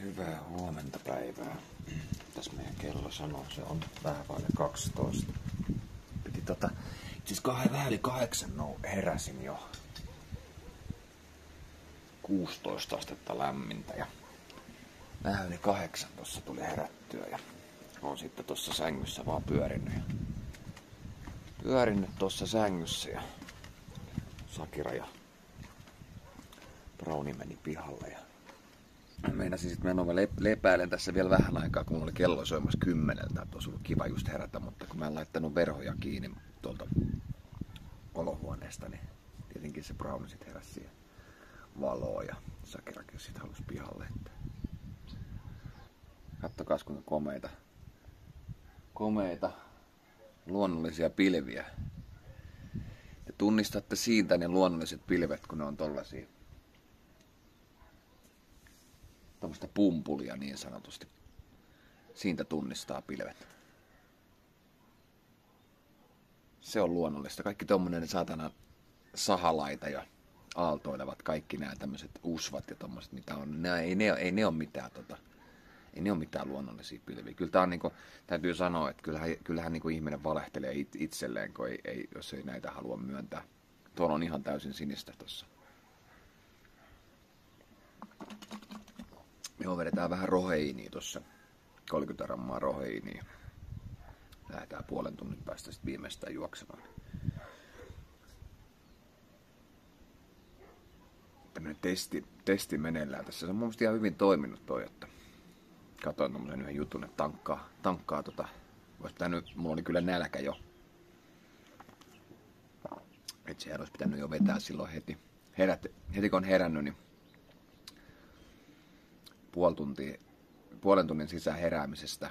Hyvää huomenta päivää. Tässä meidän kello sanoo, se on vähän vaille 12. Piti tota, siis kahden vähän yli kahdeksan no, heräsin jo. 16 astetta lämmintä ja vähän yli kahdeksan tuossa tuli herättyä ja on sitten tuossa sängyssä vaan pyörinyt. Ja pyörinyt tuossa sängyssä ja Sakira ja Browni meni pihalle ja meinasin sitten mennä lep- lepäilen tässä vielä vähän aikaa, kun mulla oli kello soimassa kymmeneltä, että olisi ollut kiva just herätä, mutta kun mä en laittanut verhoja kiinni tuolta olohuoneesta, niin tietenkin se Brown sitten heräsi siihen valoon ja Sakirakin sitten halusi pihalle. Että... Kattokaa kuinka komeita, komeita luonnollisia pilviä. Te tunnistatte siitä ne luonnolliset pilvet, kun ne on tollasia tämmöistä pumpulia niin sanotusti. Siitä tunnistaa pilvet. Se on luonnollista. Kaikki tommonen saatana sahalaita ja aaltoilevat kaikki nämä tämmöiset usvat ja tommoset mitä on. Nämä, ei, ne, ei ne ole mitään tota, ei ne ole mitään luonnollisia pilviä. Kyllä tää on niinku, täytyy sanoa, että kyllähän, kyllähän niinku ihminen valehtelee it, itselleen, kun ei, ei, jos ei näitä halua myöntää. Tuolla on ihan täysin sinistä tossa. Joo, vedetään vähän roheiiniä tossa. 30 grammaa roheiiniä. Lähdetään puolen tunnin päästä sitten viimeistään juoksemaan. Tämmönen testi, testi meneillään tässä. Se on mun ihan hyvin toiminut toi, että katoin tommosen yhden jutun, että tankkaa, tankkaa tota, olisi pitänyt, mulla oli kyllä nälkä jo. Että sehän olisi pitänyt jo vetää silloin heti. Herät, heti kun on herännyt, niin puoli tuntia, puolen tunnin sisään heräämisestä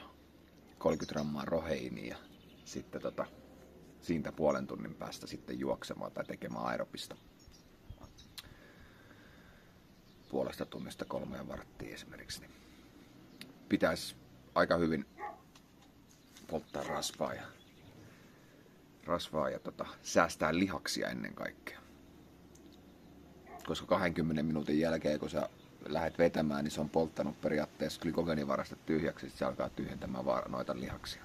30 grammaa ja sitten tota, siitä puolen tunnin päästä sitten juoksemaan tai tekemään aeropista. Puolesta tunnista kolmeen varttia esimerkiksi. Niin pitäisi aika hyvin polttaa rasvaa ja, rasvaa ja tota, säästää lihaksia ennen kaikkea. Koska 20 minuutin jälkeen, kun sä lähdet vetämään, niin se on polttanut periaatteessa glykogenivarastot tyhjäksi, että se alkaa tyhjentämään noita lihaksia.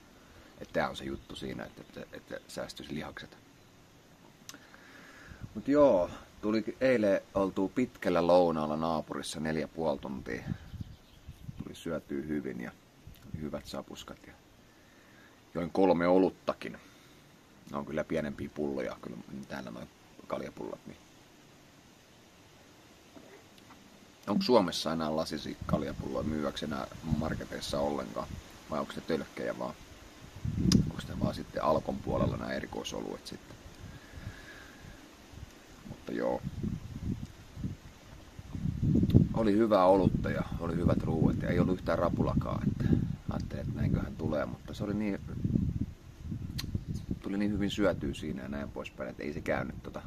Että tämä on se juttu siinä, että, että, että säästyisi lihakset. Mutta joo, tuli eilen oltu pitkällä lounaalla naapurissa neljä puoli tuntia. Tuli syötyä hyvin ja hyvät sapuskat ja join kolme oluttakin. Ne on kyllä pienempiä pulloja, kyllä täällä noin kaljapullot, niin Onko Suomessa enää lasisi kaljapulloja myyväksi enää marketeissa ollenkaan? Vai onko ne tölkkejä vaan? Onko ne vaan sitten Alkon puolella nämä erikoisoluet sitten? Mutta joo. Oli hyvää olutta ja oli hyvät ruuat ja ei ollut yhtään rapulakaan. Että ajattelin, että näinköhän tulee, mutta se oli niin, tuli niin hyvin syötyä siinä ja näin poispäin, että ei se käynyt tota,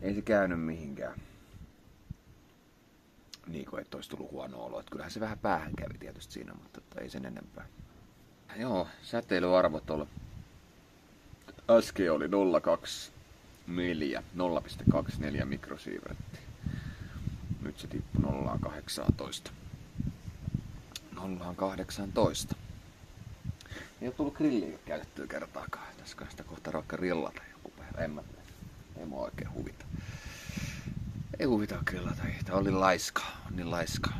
ei se käynyt mihinkään niin kuin, että olisi tullut huono olo. Että kyllähän se vähän päähän kävi tietysti siinä, mutta että ei sen enempää. Joo, säteilyarvot oli. Äsken oli 0,2 milliä, 0,24 mikrosiiverttiä. Nyt se tippui 0,18. 0,18. Ei ole tullut grilliä käytettyä kertaakaan. Tässä sitä kohta rokka rillata joku päivä. En mä, ei mua oikein huvita. Ei huvita grillata yhtä. Oli laiska. On niin laiska.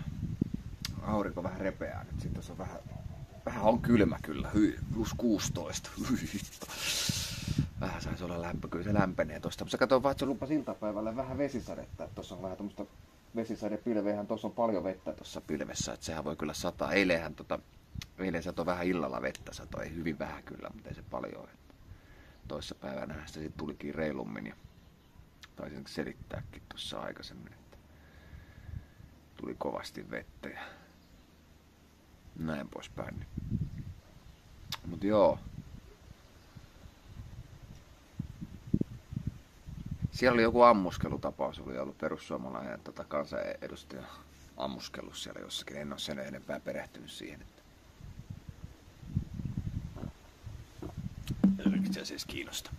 Aurinko vähän repeää nyt. Se on vähän, vähän on kylmä kyllä. Hyi, plus 16. Hyi. Vähän saisi olla lämpö. Kyllä se lämpenee tosta. Mutta katsoin vaan, että se lupasi iltapäivällä vähän vesisadetta. Tuossa on vähän tämmöistä vesisadepilveähän. Tuossa on paljon vettä tuossa pilvessä. Että sehän voi kyllä sataa. Eilenhän tota, eilen satoi vähän illalla vettä. Satoi hyvin vähän kyllä, mutta ei se paljon. Toissa päivänä se sitten tulikin reilummin. Ja taisin selittääkin tuossa aikaisemmin, että tuli kovasti vettä ja näin poispäin. Mutta joo. Siellä oli joku ammuskelutapaus, oli ollut perussuomalainen tota, kansanedustajan ammuskellus siellä jossakin. En ole sen enempää perehtynyt siihen. Että... Itse asiassa kiinnostaa.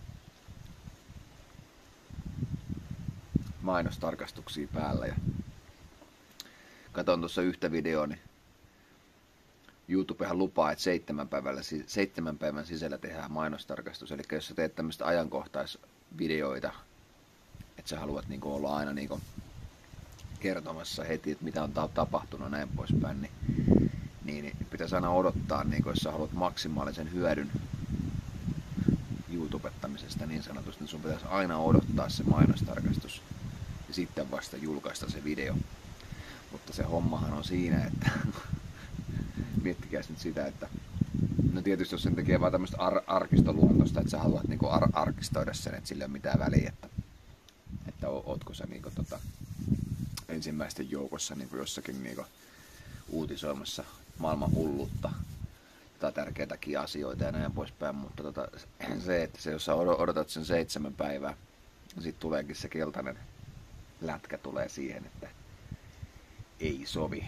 Mainostarkastuksia päällä ja Katon tuossa yhtä videoa, niin YouTubehan lupaa, että seitsemän, päivällä, seitsemän päivän sisällä tehdään mainostarkastus. Eli jos sä teet tämmöistä ajankohtaisvideoita, että sä haluat niin olla aina niin kertomassa heti, että mitä on tapahtunut näin poispäin, niin, niin, niin pitäisi aina odottaa, niin jos sä haluat maksimaalisen hyödyn YouTubettamisesta niin sanotusti, niin sun pitäisi aina odottaa se mainostarkastus ja sitten vasta julkaista se video. Mutta se hommahan on siinä, että miettikää nyt sitä, että no tietysti jos sen tekee vaan tämmöistä ar- arkistoluontosta, että sä haluat niinku ar- arkistoida sen, että sillä ei ole mitään väliä, että, että ootko sä niinku tota, ensimmäisten joukossa niinku jossakin niinku uutisoimassa maailman hullutta tai tärkeitäkin asioita ja näin poispäin, mutta tota, se, että se, jos sä odotat sen seitsemän päivää, niin sitten tuleekin se keltainen lätkä tulee siihen, että ei sovi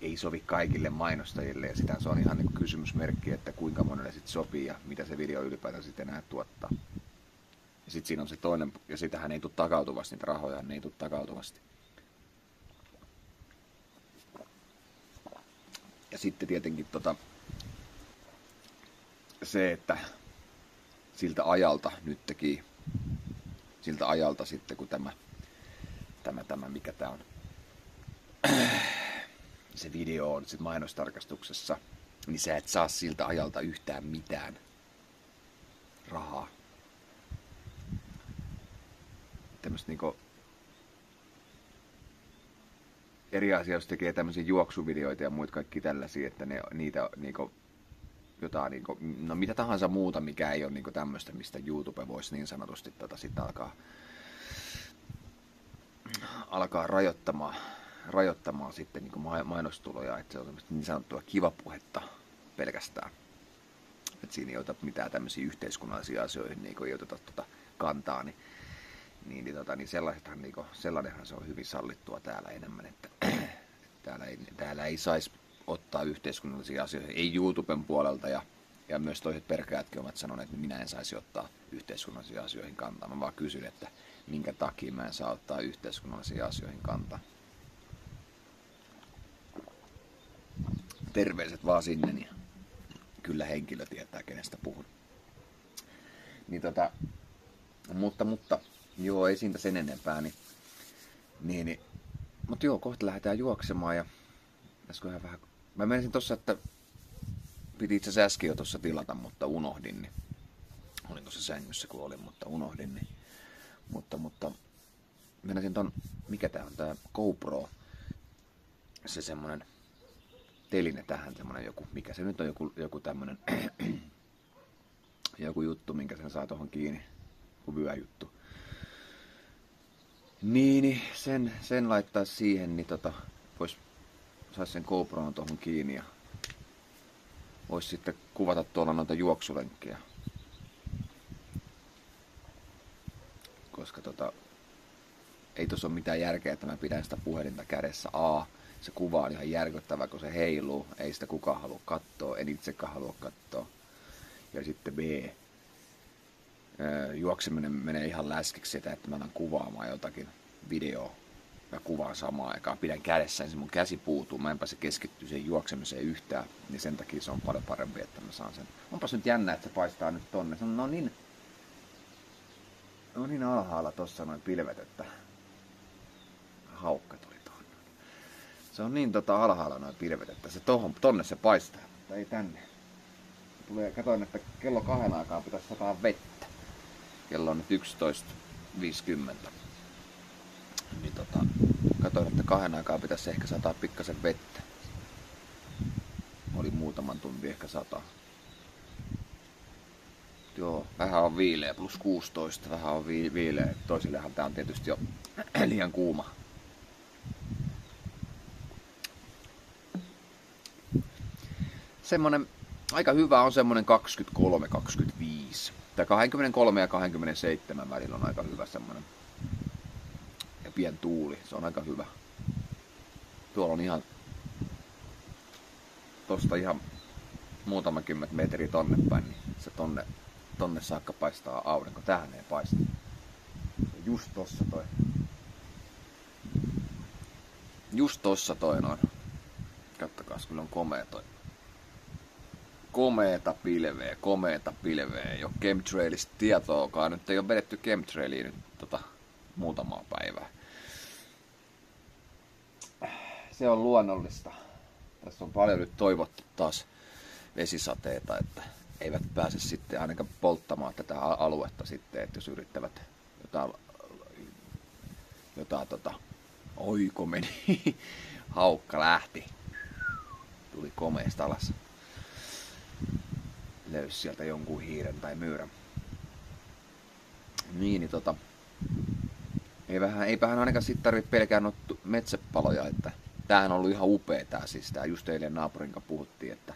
ei sovi kaikille mainostajille ja sitä se on ihan niin kysymysmerkki, että kuinka monelle sitten sopii ja mitä se video ylipäätään sitten enää tuottaa. Ja sitten siinä on se toinen, ja sitähän ei tule takautuvasti, niitä rahoja ei tule takautuvasti. Ja sitten tietenkin tota, se, että siltä ajalta nyt teki, siltä ajalta sitten kun tämä, tämä, tämä mikä tämä on, se video on sit mainostarkastuksessa, niin sä et saa siltä ajalta yhtään mitään rahaa. Tämmöistä niinku eri asia, jos tekee tämmöisiä juoksuvideoita ja muita kaikki tällaisia, että ne, niitä niinku, jotain, niinku, no mitä tahansa muuta, mikä ei ole niinku tämmöistä, mistä YouTube voisi niin sanotusti tota, sit alkaa, alkaa rajoittamaan rajoittamaan sitten niin mainostuloja, että se on niin sanottua kivapuhetta pelkästään. Että siinä ei ota mitään tämmöisiä yhteiskunnallisia asioihin, niin ei oteta tuota kantaa, niin, niin, niin, tota, niin, sellaisethan, niin sellainenhan se on hyvin sallittua täällä enemmän, että täällä ei, täällä ei saisi ottaa yhteiskunnallisia asioita, ei YouTuben puolelta ja, ja myös toiset perkeätkin ovat sanoneet, että minä en saisi ottaa yhteiskunnallisia asioihin kantaa. Mä vaan kysyn, että minkä takia mä en saa ottaa yhteiskunnallisia asioihin kantaa. terveiset vaan sinne, niin kyllä henkilö tietää, kenestä puhun. Niin tota, mutta, mutta, joo, ei siitä sen enempää, niin, niin, niin mutta joo, kohta lähdetään juoksemaan ja pitäisiköhän vähän, mä menisin tossa, että piti itse asiassa äsken jo tuossa tilata, mutta unohdin, niin olin tuossa sängyssä kun olin, mutta unohdin, niin, mutta, mutta menisin ton, mikä tää on, tää GoPro, se semmonen teline tähän, semmonen joku, mikä se nyt on, joku, joku tämmönen joku juttu, minkä sen saa tuohon kiinni, joku vyöjuttu. Niin, niin sen, sen laittaa siihen, niin tota, vois saisi sen GoPron tuohon kiinni ja vois sitten kuvata tuolla noita juoksulenkkejä. Koska tota, ei tuossa ole mitään järkeä, että mä pidän sitä puhelinta kädessä A se kuva on ihan järkyttävä, kun se heiluu. Ei sitä kukaan halua katsoa, en itsekään halua katsoa. Ja sitten B, juokseminen menee ihan läskiksi sitä, että mä alan kuvaamaan jotakin videoa ja kuvaan samaan aikaan. Pidän kädessä, niin se mun käsi puutuu, mä en pääse keskittyä siihen juoksemiseen yhtään, niin sen takia se on paljon parempi, että mä saan sen. Onpas nyt jännä, että se paistaa nyt tonne. Se on no niin, no niin alhaalla tossa noin pilvet, että haukka tuli se on niin tota alhaalla noin pilvet, että se tohon, tonne se paistaa, mutta ei tänne. Tulee, katoin, että kello kahden aikaa pitäisi sataa vettä. Kello on nyt 11.50. Niin tota, katoin, että kahden aikaa pitäisi ehkä sataa pikkasen vettä. Oli muutaman tunti ehkä sata. Joo, vähän on viileä, plus 16, vähän on viileä. Toisillehan tää on tietysti jo liian kuuma semmonen, aika hyvä on semmonen 23-25. Tai 23 ja 27 välillä on aika hyvä semmonen. Ja pien tuuli, se on aika hyvä. Tuolla on ihan tosta ihan muutama kymmentä metriä tonne päin, niin se tonne, tonne saakka paistaa aurinko. Tähän ei paista. Just tossa toi. just tossa toi noin. Kattokaa, kyllä on komea toi. Komeeta pilveä, komeeta pilveä. Ei ole chemtrailista tietoakaan. Nyt ei ole vedetty chemtrailia nyt tota, muutamaa päivää. Se on luonnollista. Tässä on paljon nyt toivottu taas vesisateita, että eivät pääse sitten ainakaan polttamaan tätä aluetta sitten, että jos yrittävät jotain, jotain tota, oiko meni, haukka lähti, tuli komeesta alas, löysi sieltä jonkun hiiren tai myyrän. Niin, niin tota, ei vähän, eipähän ainakaan sitten tarvitse pelkää noita metsäpaloja, että tämähän on ollut ihan upea tää siis, tää just eilen naapurin kanssa puhuttiin, että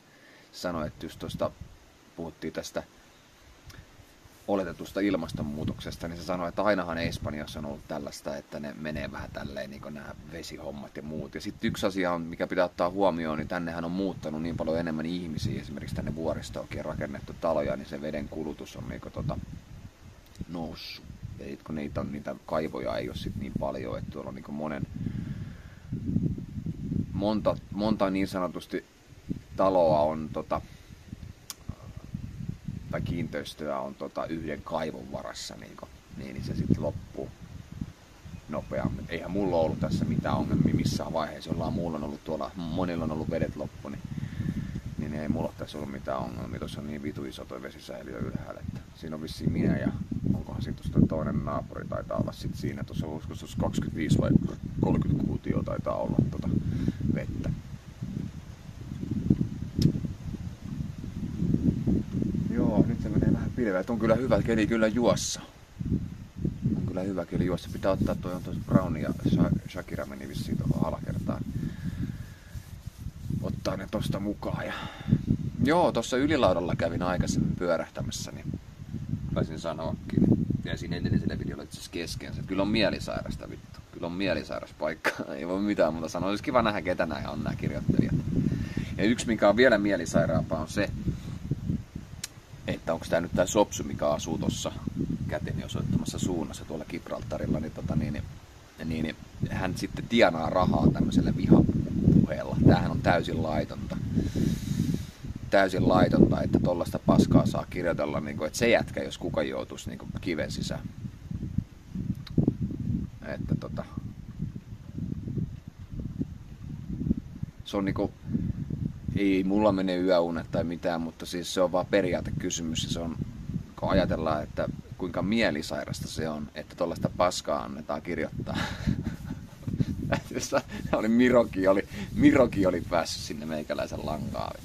sanoi, että just tuosta puhuttiin tästä oletetusta ilmastonmuutoksesta, niin se sanoi, että ainahan Espanjassa on ollut tällaista, että ne menee vähän tälleen niin kuin nämä vesihommat ja muut. Ja sitten yksi asia on, mikä pitää ottaa huomioon, niin tännehän on muuttanut niin paljon enemmän ihmisiä, esimerkiksi tänne vuoristoonkin rakennettu taloja, niin se veden kulutus on niin kuin tota, noussut. Ja kun niitä, on, niitä kaivoja ei ole sit niin paljon, että tuolla on niin monen, monta, monta niin sanotusti taloa on tota, kiinteistöä on tota yhden kaivon varassa, niin, kun, niin, niin se sitten loppuu nopeammin. Eihän mulla ollut tässä mitään ongelmia missään vaiheessa. Jollain muulla on ollut tuolla, monilla on ollut vedet loppu, niin, niin ei mulla tässä ollut mitään ongelmia. Tuossa on niin vitu iso toi vesisäiliö ylhäällä, että siinä on vissiin minä ja onkohan sitten toinen naapuri taitaa olla sitten siinä. Tuossa on 25 vai 30 kuutio taitaa olla tota vettä. Pilveet on kyllä hyvä keli kyllä juossa. On kyllä hyvä keli juossa. Pitää ottaa tuo on Brown ja Shakira meni vissiin tuohon alakertaan. Ottaa ne tosta mukaan. Ja... Joo, tuossa ylilaudalla kävin aikaisemmin pyörähtämässä, niin taisin sanoakin. Ja siinä edellisellä videolla itse asiassa kesken. Kyllä on mielisairasta vittu. Kyllä on mielisairas paikka. Ei voi mitään muuta sanoa. Olisi kiva nähdä, ketä nämä on nämä kirjoittelijat. Ja yksi, mikä on vielä mielisairaampaa, on se, että onko tämä nyt tämä Sopsu, mikä asuu tuossa käteni osoittamassa suunnassa tuolla Gibraltarilla, niin, tota, niin, niin, niin, niin hän sitten tienaa rahaa tämmöisellä vihapuheella. Tämähän on täysin laitonta. Täysin laitonta, että tuollaista paskaa saa kirjoitella, niin kuin, että se jätkä, jos kuka joutuisi niin kiven sisään. Että tota, se on niinku, ei mulla mene yöunet tai mitään, mutta siis se on vaan periaatekysymys ja se on, kun ajatellaan, että kuinka mielisairasta se on, että tuollaista paskaa annetaan kirjoittaa. oli Miroki, oli, Miroki oli päässyt sinne meikäläisen lankaan.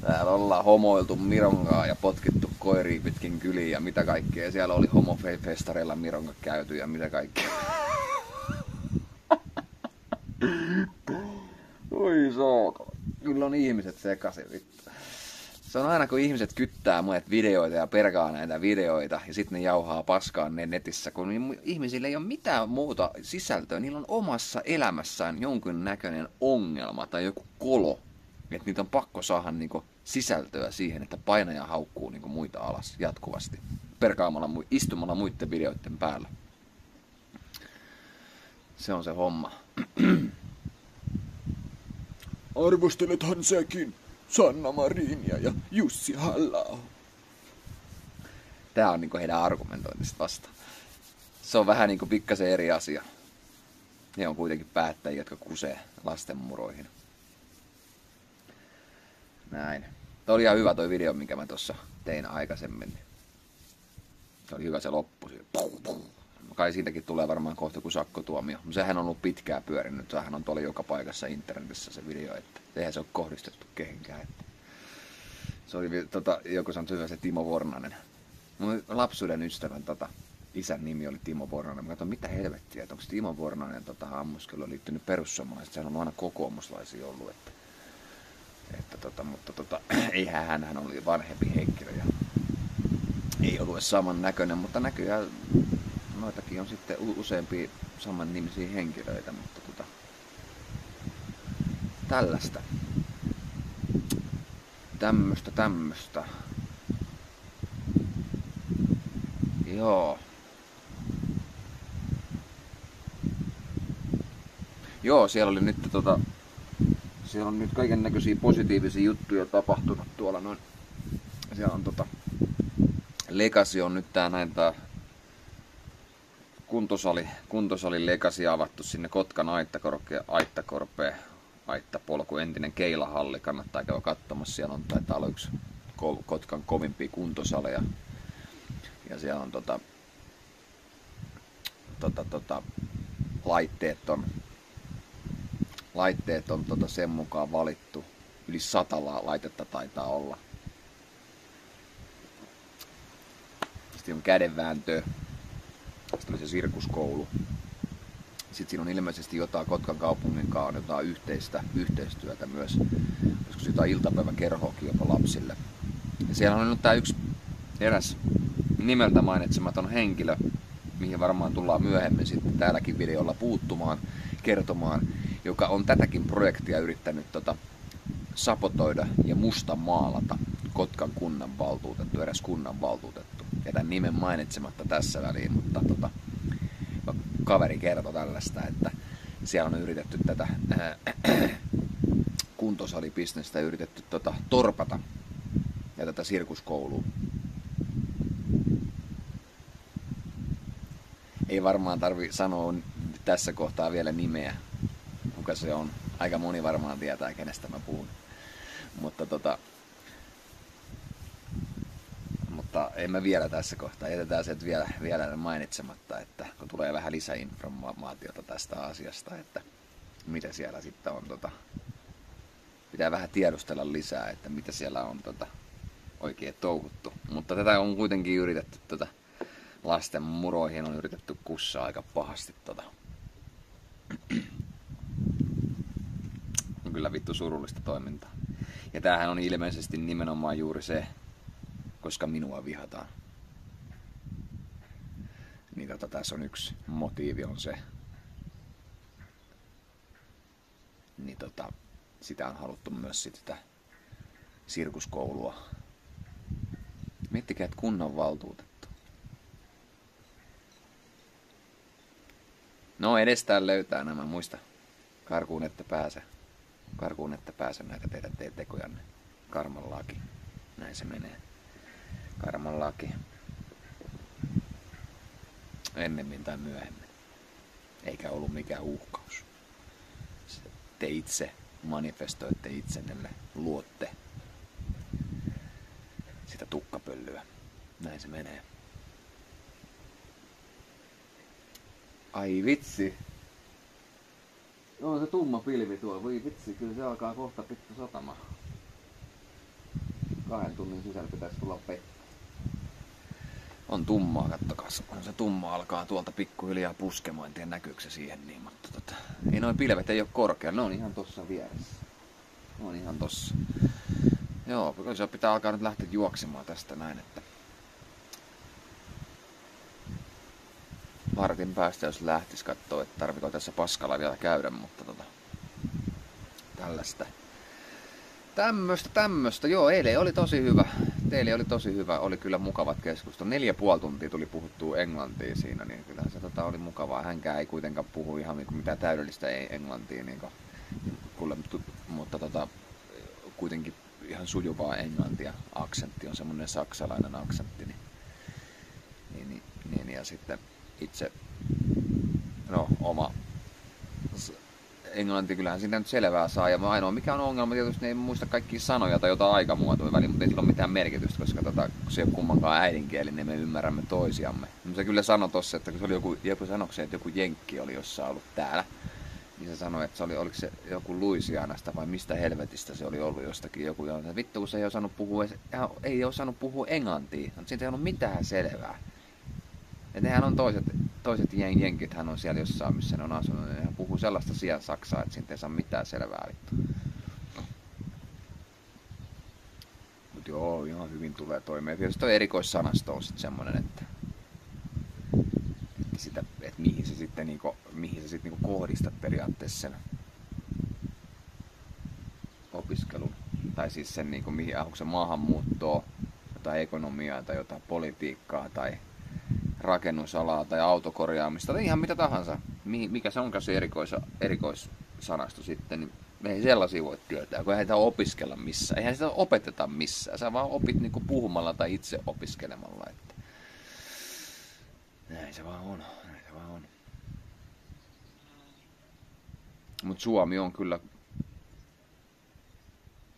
Täällä ollaan homoiltu Mirongaa ja potkittu koiriin pitkin kyliin ja mitä kaikkea. Siellä oli homofestareilla Mironga käyty ja mitä kaikkea. Oi saakala kyllä on ihmiset sekaisin vittu. Se on aina kun ihmiset kyttää muet videoita ja perkaa näitä videoita ja sitten ne jauhaa paskaan ne netissä, kun ihmisille ei ole mitään muuta sisältöä. Niillä on omassa elämässään jonkin näköinen ongelma tai joku kolo. Että niitä on pakko saada niinku sisältöä siihen, että painaja haukkuu niinku muita alas jatkuvasti. Perkaamalla, istumalla muiden videoiden päällä. Se on se homma. Arvostelethan säkin Sanna Marinia ja Jussi halla Tää on niinku heidän argumentoinnista vasta. Se on vähän niinku pikkasen eri asia. Ne on kuitenkin päättäjiä, jotka kusee lastenmuroihin. Näin. Tämä oli ihan hyvä toi video, minkä mä tuossa tein aikaisemmin. Se oli hyvä se loppu. Puh, puh kai siitäkin tulee varmaan kohta kuin sakkotuomio. Sehän on ollut pitkään pyörinyt, sehän on tuolla joka paikassa internetissä se video, että eihän se ole kohdistettu kehenkään. Että se oli, tota, joku sanoi hyvä se Timo Vornanen. Mun lapsuuden ystävän tota, isän nimi oli Timo Vornanen. Mä katsoin, mitä helvettiä, että onko Timo Vornanen tota, ammuskelu liittynyt perussuomalaiset. Sehän on aina kokoomuslaisia ollut, että, että tota, mutta tota, eihän hän, hän oli vanhempi henkilö ja ei ollut saman näköinen, mutta näköjään noitakin on sitten useampia saman nimisiä henkilöitä, mutta tota, tällaista. Tämmöstä, tämmöstä. Joo. Joo, siellä oli nyt tota, siellä on nyt kaiken näköisiä positiivisia juttuja tapahtunut tuolla noin. Siellä on tota, Legacy on nyt tää näin tää kuntosali, kuntosali Legacy avattu sinne Kotkan aittakorpeen, aittakorpeen, aittapolku, entinen keilahalli, kannattaa käydä katsomassa. Siellä on, taitaa olla yksi Kotkan kovimpia kuntosaleja. Ja siellä on tota, tota, tota, laitteet on, laitteet on tota sen mukaan valittu. Yli sata laitetta taitaa olla. Sitten on kädenvääntöä. Se sirkuskoulu. Sitten siinä on ilmeisesti jotain Kotkan kaupungin kanssa jotain yhteistä, yhteistyötä myös. Joskus jotain iltapäiväkerhoakin jopa lapsille. Ja siellä on nyt tämä yksi eräs nimeltä mainitsematon henkilö, mihin varmaan tullaan myöhemmin sitten täälläkin videolla puuttumaan, kertomaan, joka on tätäkin projektia yrittänyt tota, sapotoida ja musta maalata Kotkan kunnanvaltuutettu, eräs kunnanvaltuutettu. Jätän nimen mainitsematta tässä väliin, mutta tota, kaveri kertoi tällaista, että siellä on yritetty tätä äh, kuntosalibisnestä yritetty tota, torpata ja tätä sirkuskoulua ei varmaan tarvi sanoa tässä kohtaa vielä nimeä, kuka se on. Aika moni varmaan tietää, kenestä mä puhun. Mutta tota, en mä vielä tässä kohtaa. Jätetään se vielä, vielä mainitsematta, että kun tulee vähän lisäinformaatiota tästä asiasta, että mitä siellä sitten on. Tota, pitää vähän tiedustella lisää, että mitä siellä on tota, oikein touhuttu. Mutta tätä on kuitenkin yritetty tota, lasten muroihin on yritetty kussaa aika pahasti tota. on kyllä vittu surullista toimintaa. Ja tämähän on ilmeisesti nimenomaan juuri se, koska minua vihataan. Niin tota, tässä on yksi motiivi on se. Niin tota, sitä on haluttu myös sitä sirkuskoulua. Miettikää, että kunnanvaltuutettu No edestään löytää nämä, muista. Karkuun että pääse. Karkuun että pääse näitä teidän tekojanne. Karman laki. Näin se menee. Karman laki. Ennemmin tai myöhemmin. Eikä ollut mikään uhkaus. Te itse manifestoitte itsenne, luotte sitä tukkapöllyä. Näin se menee. Ai vitsi. Joo, se tumma pilvi tuo. Voi vitsi, kyllä se alkaa kohta pitää satama. Kahden tunnin sisällä pitäisi tulla vettä. On tummaa, kattokas. On se tumma alkaa tuolta pikkuhiljaa puskemaan, en tiedä näkyykö se siihen niin, mutta tota, ei noin pilvet ei ole korkea, ne on ihan tossa vieressä. Ne on ihan tossa. Joo, se pitää alkaa nyt lähteä juoksemaan tästä näin, että vartin päästä, jos lähtis katsoa, että tarviko tässä paskalla vielä käydä, mutta tota, tällaista. Tämmöstä, tämmöstä. Joo, eilen oli tosi hyvä. Teille oli tosi hyvä. Oli kyllä mukavat keskustelut. Neljä puoli tuntia tuli puhuttua englantia siinä, niin kyllä se tota, oli mukavaa. Hänkään ei kuitenkaan puhu ihan niin mitään täydellistä ei englantia, niin kuin, kuule, mutta tota, kuitenkin ihan sujuvaa englantia. Aksentti on semmoinen saksalainen aksentti. Niin, niin, niin, niin ja sitten itse, no oma englanti, kyllähän siitä nyt selvää saa. Ja ainoa mikä on ongelma, tietysti ne ei muista kaikki sanoja tai jotain aikamuotoja väliin, mutta ei sillä ole mitään merkitystä, koska tota, kun se ei ole kummankaan äidinkieli, niin me ymmärrämme toisiamme. No se kyllä sanoi tossa, että kun se oli joku, joku sanoksi, että joku jenkki oli jossain ollut täällä, niin se sanoi, että se oli, oliko se joku Luisianasta vai mistä helvetistä se oli ollut jostakin joku, ja vittu kun se ei osannut puhua, ei osannut puhua englantia, siitä ei ollut mitään selvää. Ja nehän on toiset, toiset jen, jenkit, hän on siellä jossain, missä ne on asunut, ja hän puhuu sellaista sijaan saksaa, että siitä ei saa mitään selvää vittu. Mut joo, ihan hyvin tulee toimeen. Tietysti toi erikoissanasto on sitten semmonen, että, että, sitä, että mihin se sitten niinku, mihin se sitten niinku kohdistat periaatteessa sen opiskelun. Tai siis sen niinku, mihin, onko se maahanmuuttoa, jotain ekonomiaa tai jotain politiikkaa tai rakennusalaa tai autokorjaamista tai ihan mitä tahansa. mikä se onkaan se erikois, erikoissanasto sitten, niin ei sellaisia voi tietää, kun ei sitä opiskella missään. Eihän sitä opeteta missään. Sä vaan opit niinku puhumalla tai itse opiskelemalla. Että... Näin se vaan on. Näin se vaan on. Mutta Suomi on kyllä...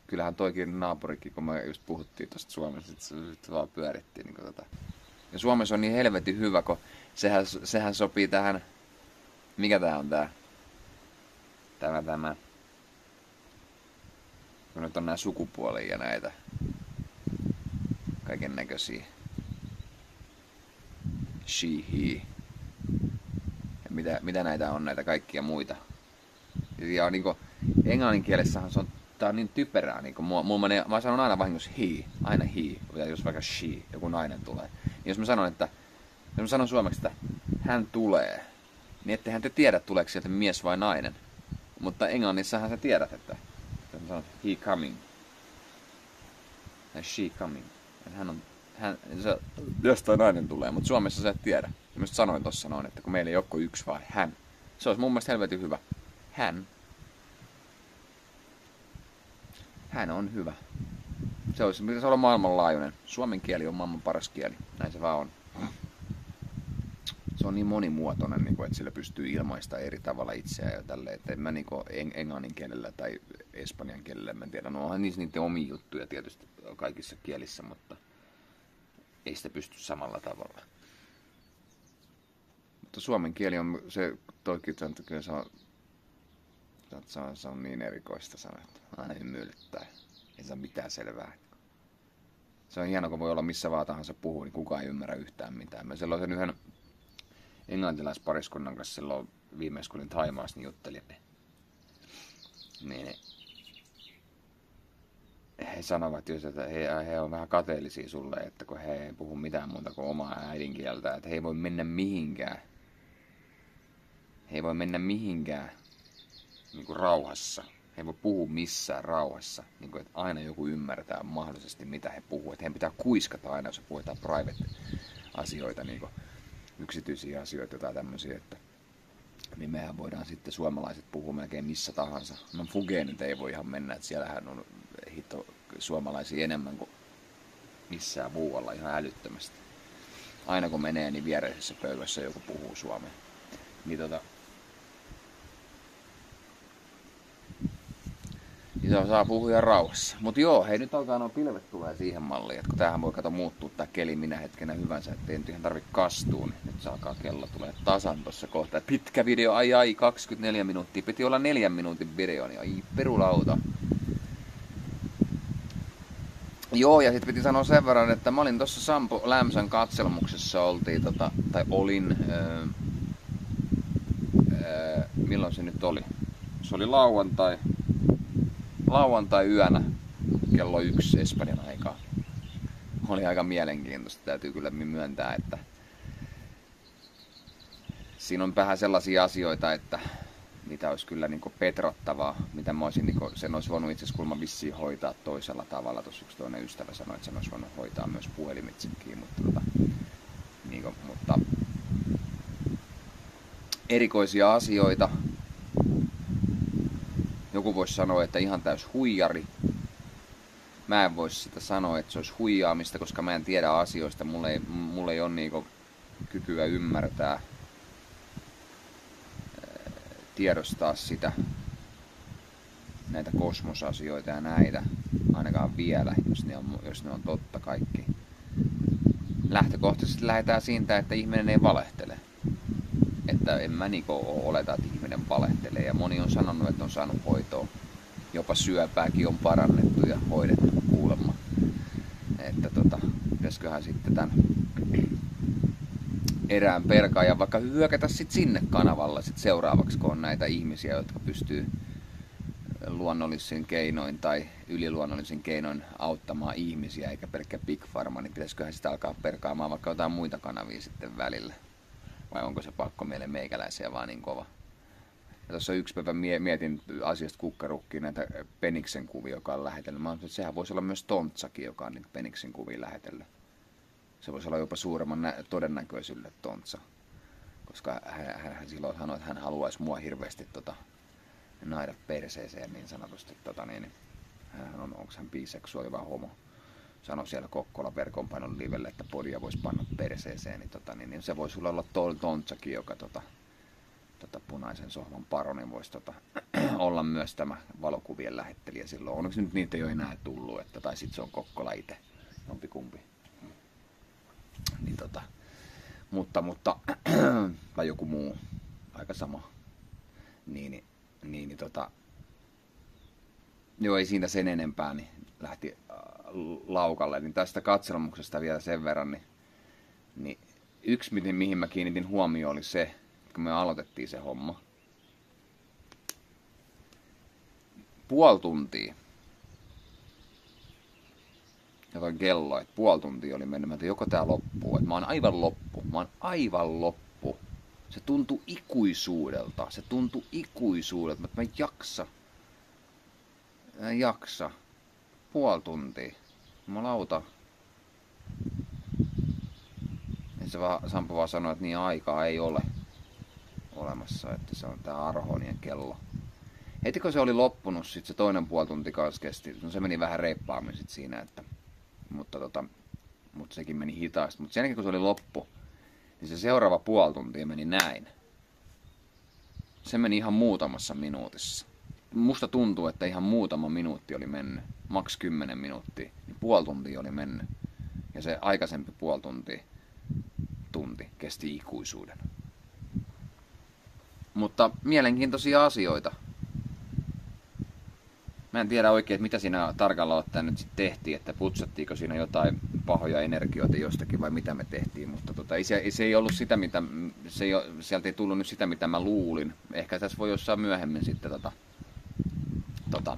Kyllähän toikin naapurikin, kun me just puhuttiin tuosta Suomesta, että se vaan pyörittiin. Niin tota. Ja Suomessa on niin helvetin hyvä, kun sehän, sehän sopii tähän... Mikä tää on tää? Tämä, tämä kun nyt on nämä sukupuolia ja näitä kaiken näköisiä she, he. Ja mitä, mitä näitä on, näitä kaikkia muita. Ja niin kuin, englannin kielessähän se on, tää on niin typerää. Niin kuin, mua, mua menee, mä sanon aina vahingossa he, aina he, jos vaikka she, joku nainen tulee. Niin jos mä sanon, että, jos mä sanon suomeksi, että hän tulee, niin ettehän te tiedä, tuleeko sieltä mies vai nainen. Mutta englannissahan sä tiedät, että Sitten sanot he coming. Ja she coming. Et hän on, hän, se, jostain nainen tulee, mutta Suomessa sä et tiedä. Ja mä sanoin tossa noin, että kun meillä ei ole yksi vai hän. Se olisi mun mielestä helvetin hyvä. Hän. Hän on hyvä. Se olisi, pitäisi olla maailmanlaajuinen. Suomen kieli on maailman paras kieli. Näin se vaan on se on niin monimuotoinen, niin kuin, että sillä pystyy ilmaista eri tavalla itseään ja tälleen, että en mä niin kuin englannin kielellä tai espanjan kielellä, mä en tiedä, no onhan niissä niiden omia juttuja tietysti kaikissa kielissä, mutta ei sitä pysty samalla tavalla. Mutta suomen kieli on se, toki kyllä se on, se on, se on niin erikoista sanoa, että aina ymmärryttää. Ei saa mitään selvää. Se on hienoa, kun voi olla missä vaan tahansa puhuu, niin kukaan ei ymmärrä yhtään mitään. Mä sellaisen yhden englantilaispariskunnan kanssa silloin viimeis, kun olin Taimaassa, niin juttelin. Niin, niin he sanovat just, että he, he on vähän kateellisia sulle, että kun he ei puhu mitään muuta kuin omaa äidinkieltä, että he ei voi mennä mihinkään. He ei voi mennä mihinkään niin kuin rauhassa. He voi puhua missään rauhassa. Niin kuin, että aina joku ymmärtää mahdollisesti, mitä he puhuu. Heidän pitää kuiskata aina, jos puhutaan private asioita. Niin kuin yksityisiä asioita tai tämmöisiä, että niin mehän voidaan sitten suomalaiset puhua melkein missä tahansa. No Fugeen nyt ei voi ihan mennä, että siellähän on hitto suomalaisia enemmän kuin missään muualla ihan älyttömästi. Aina kun menee, niin viereisessä pöydässä joku puhuu suomea. Niin tota, Niin saa puhua rauhassa. Mutta joo, hei nyt alkaa nuo pilvet tulee siihen malliin, että kun tämähän voi kato muuttua tää keli minä hetkenä hyvänsä, ettei nyt ihan tarvitse kastua, niin nyt se alkaa kello tulee tasan tossa kohta. Pitkä video, ai ai, 24 minuuttia, piti olla neljän minuutin video, niin ai perulauta. Joo, ja sitten piti sanoa sen verran, että mä olin tuossa Sampo Lämsän katselmuksessa, oltiin tota, tai olin, öö, öö, milloin se nyt oli? Se oli lauantai, lauantai-yönä kello yksi Espanjan aikaa. Oli aika mielenkiintoista, täytyy kyllä myöntää, että siinä on vähän sellaisia asioita, että mitä olisi kyllä niin petrottavaa, mitä mä olisin, niin kuin, sen olisi voinut itse asiassa vissiin hoitaa toisella tavalla. Tuossa yksi toinen ystävä sanoi, että sen olisi voinut hoitaa myös puhelimitsekin, mutta, tota, niin kuin, mutta erikoisia asioita, joku voisi sanoa, että ihan täys huijari. Mä en voisi sitä sanoa, että se olisi huijaamista, koska mä en tiedä asioista. Mulla ei, mulla ei ole niinku kykyä ymmärtää, tiedostaa sitä, näitä kosmosasioita ja näitä, ainakaan vielä, jos ne on, jos ne on totta kaikki. Lähtökohtaisesti lähdetään siitä, että ihminen ei valehtele että en mä niinku oleta, että ihminen valehtelee. Ja moni on sanonut, että on saanut hoitoa. Jopa syöpääkin on parannettu ja hoidettu kuulemma. Että tota, pitäisiköhän sitten tämän erään perkaan ja vaikka hyökätä sit sinne kanavalla sit seuraavaksi, kun on näitä ihmisiä, jotka pystyy luonnollisin keinoin tai yliluonnollisin keinoin auttamaan ihmisiä, eikä pelkkä Big Pharma, niin pitäisiköhän sitä alkaa perkaamaan vaikka jotain muita kanavia sitten välillä vai onko se pakko meille meikäläisiä vaan niin kova. Tuossa yksi päivä mietin asiasta kukkarukkiin näitä Peniksen kuvia, joka on lähetellyt. Mä sanoin, että sehän voisi olla myös Tontsakin, joka on Peniksen kuvia lähetellyt. Se voisi olla jopa suuremman nä- todennäköisyydellä Tontsa. koska hän, hän silloin sanoi, että hän haluaisi mua hirveästi tota, naida perseeseen niin sanotusti. Tota, niin, hän on, onko hän biseksuaali vai homo. Sanoi siellä Kokkola verkonpainon livelle, että podia voisi panna perseeseen, niin, tota, niin, niin se voisi olla tontsakin, joka tota, tota, punaisen sohvan paroni voisi tota, olla myös tämä valokuvien lähettelijä silloin. Onneksi nyt niitä ole enää tullut, että, tai sitten se on Kokkola itse, jompikumpi. Niin, tota, mutta, mutta, tai joku muu, aika sama. Niin, niin, niin, niin tota, joo, ei siinä sen enempää, niin lähti äh, laukalle. Niin tästä katselmuksesta vielä sen verran, niin, niin yksi, mihin mä kiinnitin huomioon, oli se, kun me aloitettiin se homma. Puoli tuntia. Ja toi kello, että puoli tuntia oli mennyt. Mä että joko tää loppuu. Että mä oon aivan loppu. Mä oon aivan loppu. Se tuntui ikuisuudelta. Se tuntui ikuisuudelta. Mä en jaksa. Mä en jaksa. Puoli tuntia. Mä lauta. Ja se vaan, Sampo vaan sanoi, että niin aikaa ei ole olemassa, että se on tää Arhonien kello. Heti kun se oli loppunut, sit se toinen puoli tunti kanssa kesti. No se meni vähän reippaammin sit siinä, että, mutta, tota, mutta sekin meni hitaasti. Mutta sen kun se oli loppu, niin se seuraava puoli tuntia meni näin. Se meni ihan muutamassa minuutissa. Musta tuntuu, että ihan muutama minuutti oli mennyt, maks 10 minuuttia, niin puoli tuntia oli mennyt. Ja se aikaisempi puoli tuntia, tunti kesti ikuisuuden. Mutta mielenkiintoisia asioita. Mä en tiedä oikein, että mitä siinä tarkalla ottaen nyt sitten tehtiin, että putsattiinko siinä jotain pahoja energioita jostakin vai mitä me tehtiin, mutta tota, ei se, se ei ollut sitä, mitä, se ei, sieltä ei tullut nyt sitä, mitä mä luulin. Ehkä tässä voi jossain myöhemmin sitten tota, tota,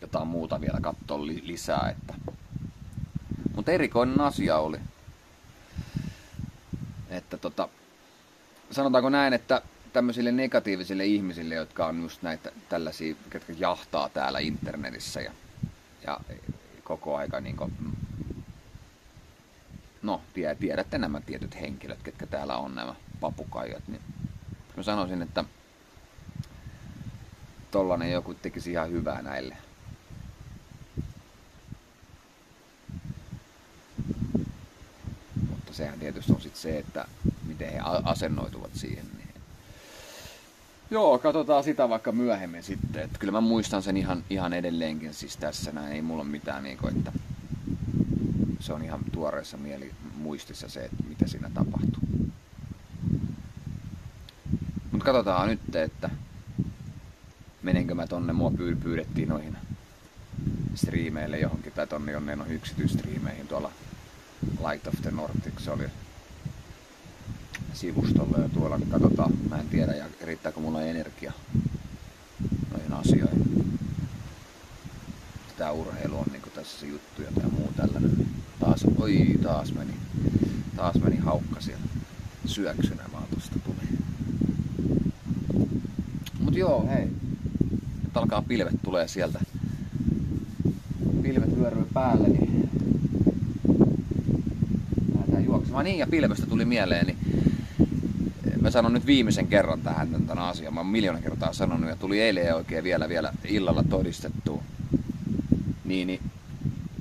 jotain muuta vielä katsoa li, lisää. Että. Mutta erikoinen asia oli. Että tota, sanotaanko näin, että tämmöisille negatiivisille ihmisille, jotka on just näitä tällaisia, jotka jahtaa täällä internetissä ja, ja koko aika niin kuin, no, tiedätte nämä tietyt henkilöt, ketkä täällä on nämä papukaijat, niin mä sanoisin, että tollanen joku tekisi ihan hyvää näille. Mutta sehän tietysti on sitten se, että miten he asennoituvat siihen. Joo, katsotaan sitä vaikka myöhemmin sitten. Että kyllä mä muistan sen ihan, ihan edelleenkin siis tässä näin. Ei mulla ole mitään niin kuin, että se on ihan tuoreessa mieli muistissa se, että mitä siinä tapahtuu. Mutta katsotaan nyt, että menenkö mä tonne, mua pyydettiin noihin striimeille johonkin, tai tonne jonne on yksityistriimeihin tuolla Light of the Nordic, se oli sivustolle ja tuolla, katsotaan, mä en tiedä ja riittääkö mulla energia noihin asioihin. Tää urheilu on niinku tässä juttu ja tää muu tällainen. Taas, oi taas meni, taas meni haukka siellä syöksynä vaan tosta tuli. Mut joo, hei. Nyt alkaa pilvet tulee sieltä. Pilvet vyöryy päälle, niin juoksemaan. Niin, ja pilvestä tuli mieleen, niin mä sanon nyt viimeisen kerran tähän tämän asian. Mä oon miljoona kertaa sanonut ja tuli eilen oikein vielä, vielä illalla todistettu. Niin, niin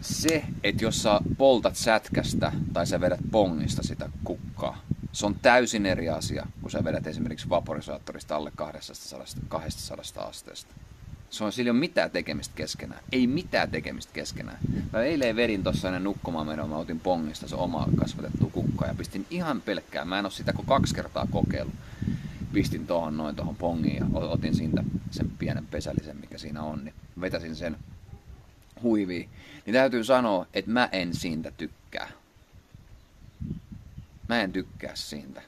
se, että jos sä poltat sätkästä tai sä vedät pongista sitä kukkaa, se on täysin eri asia, kun sä vedät esimerkiksi vaporisaattorista alle 200, 200 asteesta. Se on sillä ei ole mitään tekemistä keskenään. Ei mitään tekemistä keskenään. Mä eilen vedin tuossa ennen nukkumaan menoa, mä otin pongista se oma kasvatettu kukka ja pistin ihan pelkkää. Mä en ole sitä kuin kaksi kertaa kokeillut. Pistin tuohon noin tuohon pongiin ja otin siitä sen pienen pesällisen, mikä siinä on. Niin vetäsin sen huiviin. Niin täytyy sanoa, että mä en siitä tykkää. Mä en tykkää siitä.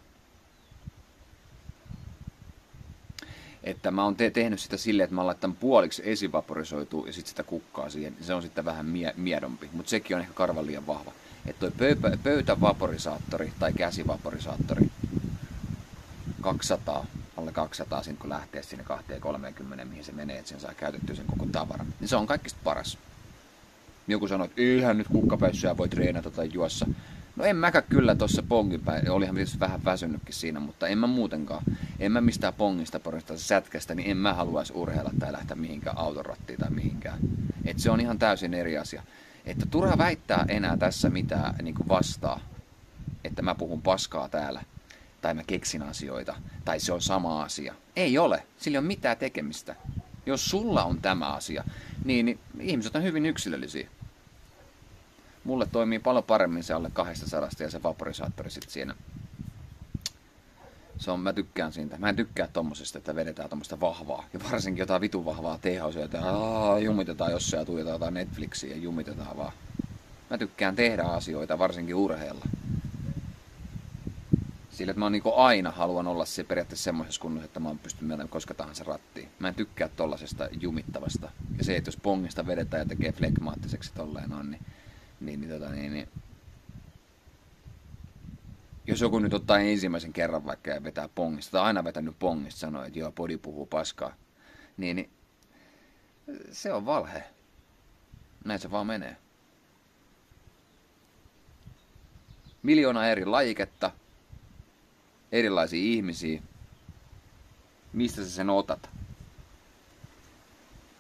Että mä oon te- tehnyt sitä silleen, että mä oon laittanut puoliksi esivaporisoitua ja sitten sitä kukkaa siihen. Se on sitten vähän mie- miedompi, mutta sekin on ehkä karvan liian vahva. Että toi pöypä- pöytävaporisaattori tai käsivaporisaattori 200, alle 200 siinä kun lähtee sinne 230, mihin se menee, että sen saa käytettyä sen koko tavaran. Niin se on kaikista paras. Joku sanoo, että eihän nyt kukkapäissyä voi treenata tai juossa. No en mäkä kyllä tuossa pongin päin, olihan tietysti vähän väsynytkin siinä, mutta en mä muutenkaan, en mä mistään pongista porista sätkästä, niin en mä haluaisi urheilla tai lähteä mihinkään autorattiin tai mihinkään. Et se on ihan täysin eri asia. Että turha väittää enää tässä mitään niin vastaa, että mä puhun paskaa täällä, tai mä keksin asioita, tai se on sama asia. Ei ole, sillä ei ole mitään tekemistä. Jos sulla on tämä asia, niin, niin ihmiset on hyvin yksilöllisiä mulle toimii paljon paremmin se alle 200 ja se vaporisaattori sitten siinä. Se on, mä tykkään siitä. Mä en tykkää tommosesta, että vedetään tommosta vahvaa. Ja varsinkin jotain vitun vahvaa tehausia, että aah, jumitetaan jossain ja tuijotaan jotain Netflixiä ja jumitetaan vaan. Mä tykkään tehdä asioita, varsinkin urheilla. Sillä, että mä oon niin aina haluan olla se periaatteessa semmoisessa kunnossa, että mä pystyn menemään koska tahansa rattiin. Mä en tykkää tollasesta jumittavasta. Ja se, että jos pongista vedetään ja tekee flekmaattiseksi tolleen on, niin niin, niin, tota, niin, niin jos joku nyt ottaa ensimmäisen kerran vaikka ja vetää pongista, tai aina vetänyt pongista, sanoo, että joo, podi puhuu paskaa, niin, niin se on valhe. Näin se vaan menee. Miljoona eri lajiketta, erilaisia ihmisiä. Mistä sä sen otat?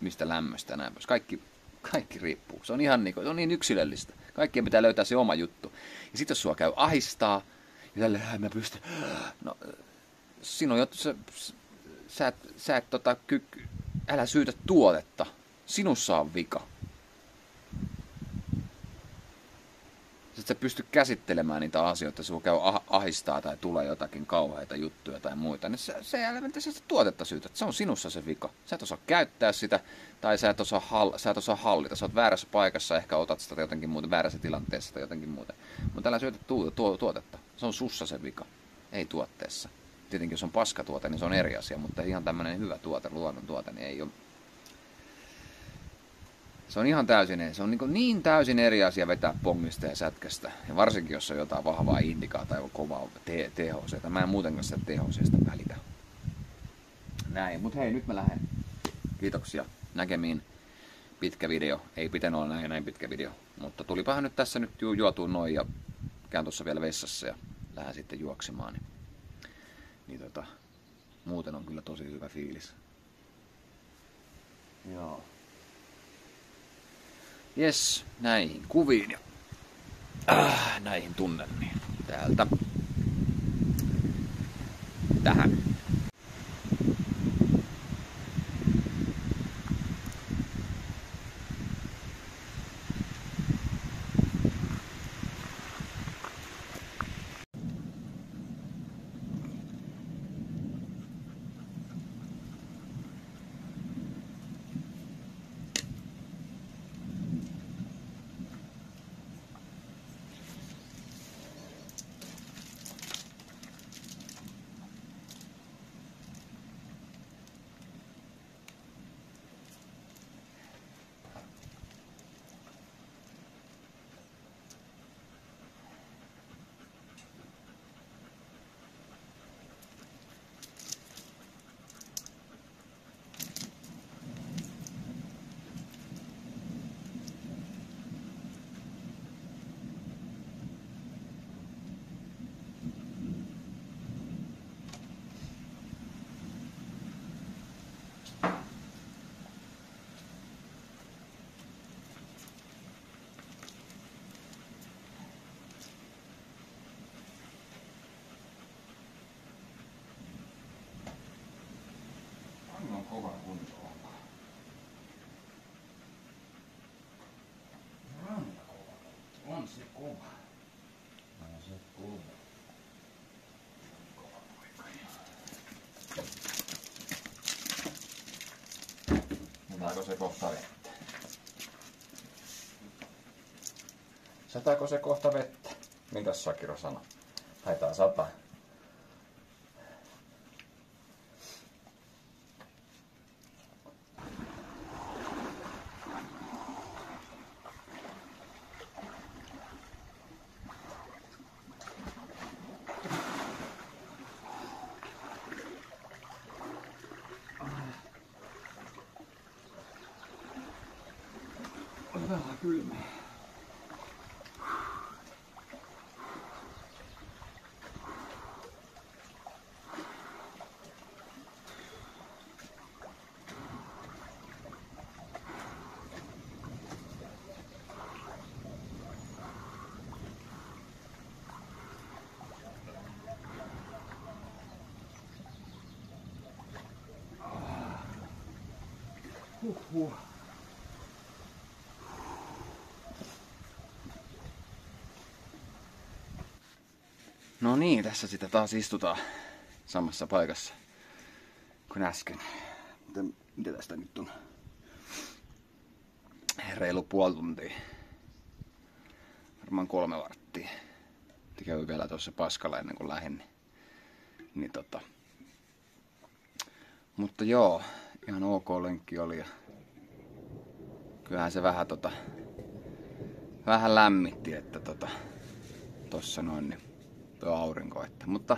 Mistä lämmöstä näin Kaikki kaikki riippuu. Se on ihan niin, se on niin yksilöllistä. Kaikkien pitää löytää se oma juttu. Ja sitten jos sua käy ahistaa, ja tälle mä pystyn, no, sinun juttu, sä, sä, et, sä et, tota, ky, älä syytä tuotetta. Sinussa on vika. Sä sä pysty käsittelemään niitä asioita, sinua käy ah, ahistaa tai tulee jotakin kauheita juttuja tai muita, niin se, se älä sitä tuotetta syytä. Se on sinussa se vika. Sä et osaa käyttää sitä tai sä et osaa, hall, sä et osaa hallita. Sä oot väärässä paikassa, ehkä otat sitä jotenkin muuten, väärässä tilanteessa tai jotenkin muuten. Mutta älä syötä tu, tu, tuotetta. Se on sussa se vika, ei tuotteessa. Tietenkin jos on paskatuote, niin se on eri asia, mutta ihan tämmöinen hyvä tuote, luonnon tuote, niin ei ole se on ihan täysin, se on niin, niin täysin eri asia vetää pongista ja sätkästä. Ja varsinkin, jos on jotain vahvaa indikaa tai kovaa THC. Mä en muutenkaan sitä THCstä välitä. Näin, mutta hei, nyt mä lähden. Kiitoksia näkemiin. Pitkä video. Ei pitänyt olla näin, näin pitkä video. Mutta tulipahan nyt tässä nyt ju- juotua noin ja käyn tuossa vielä vessassa ja lähden sitten juoksemaan. Niin, niin tota, muuten on kyllä tosi hyvä fiilis. Joo. Jes, näihin kuviin ja äh, näihin tunnelmiin. Täältä tähän. kova kunto on. Ranta kova. On se kova. On se kova. Sataako se kohta vettä? Sataako se kohta vettä? Mitäs Sakiro sanoi? Taitaa sata. Niin, tässä sitä taas istutaan samassa paikassa kuin äsken. Miten, mitä tästä nyt on? Reilu puoli tuntia. Varmaan kolme varttia. Käy vielä tuossa paskalla ennen kuin lähden. Niin, niin tota. Mutta joo, ihan ok lenkki oli. Ja kyllähän se vähän tota, vähän lämmitti, että tota, tossa noin, niin tuo aurinko. Että, mutta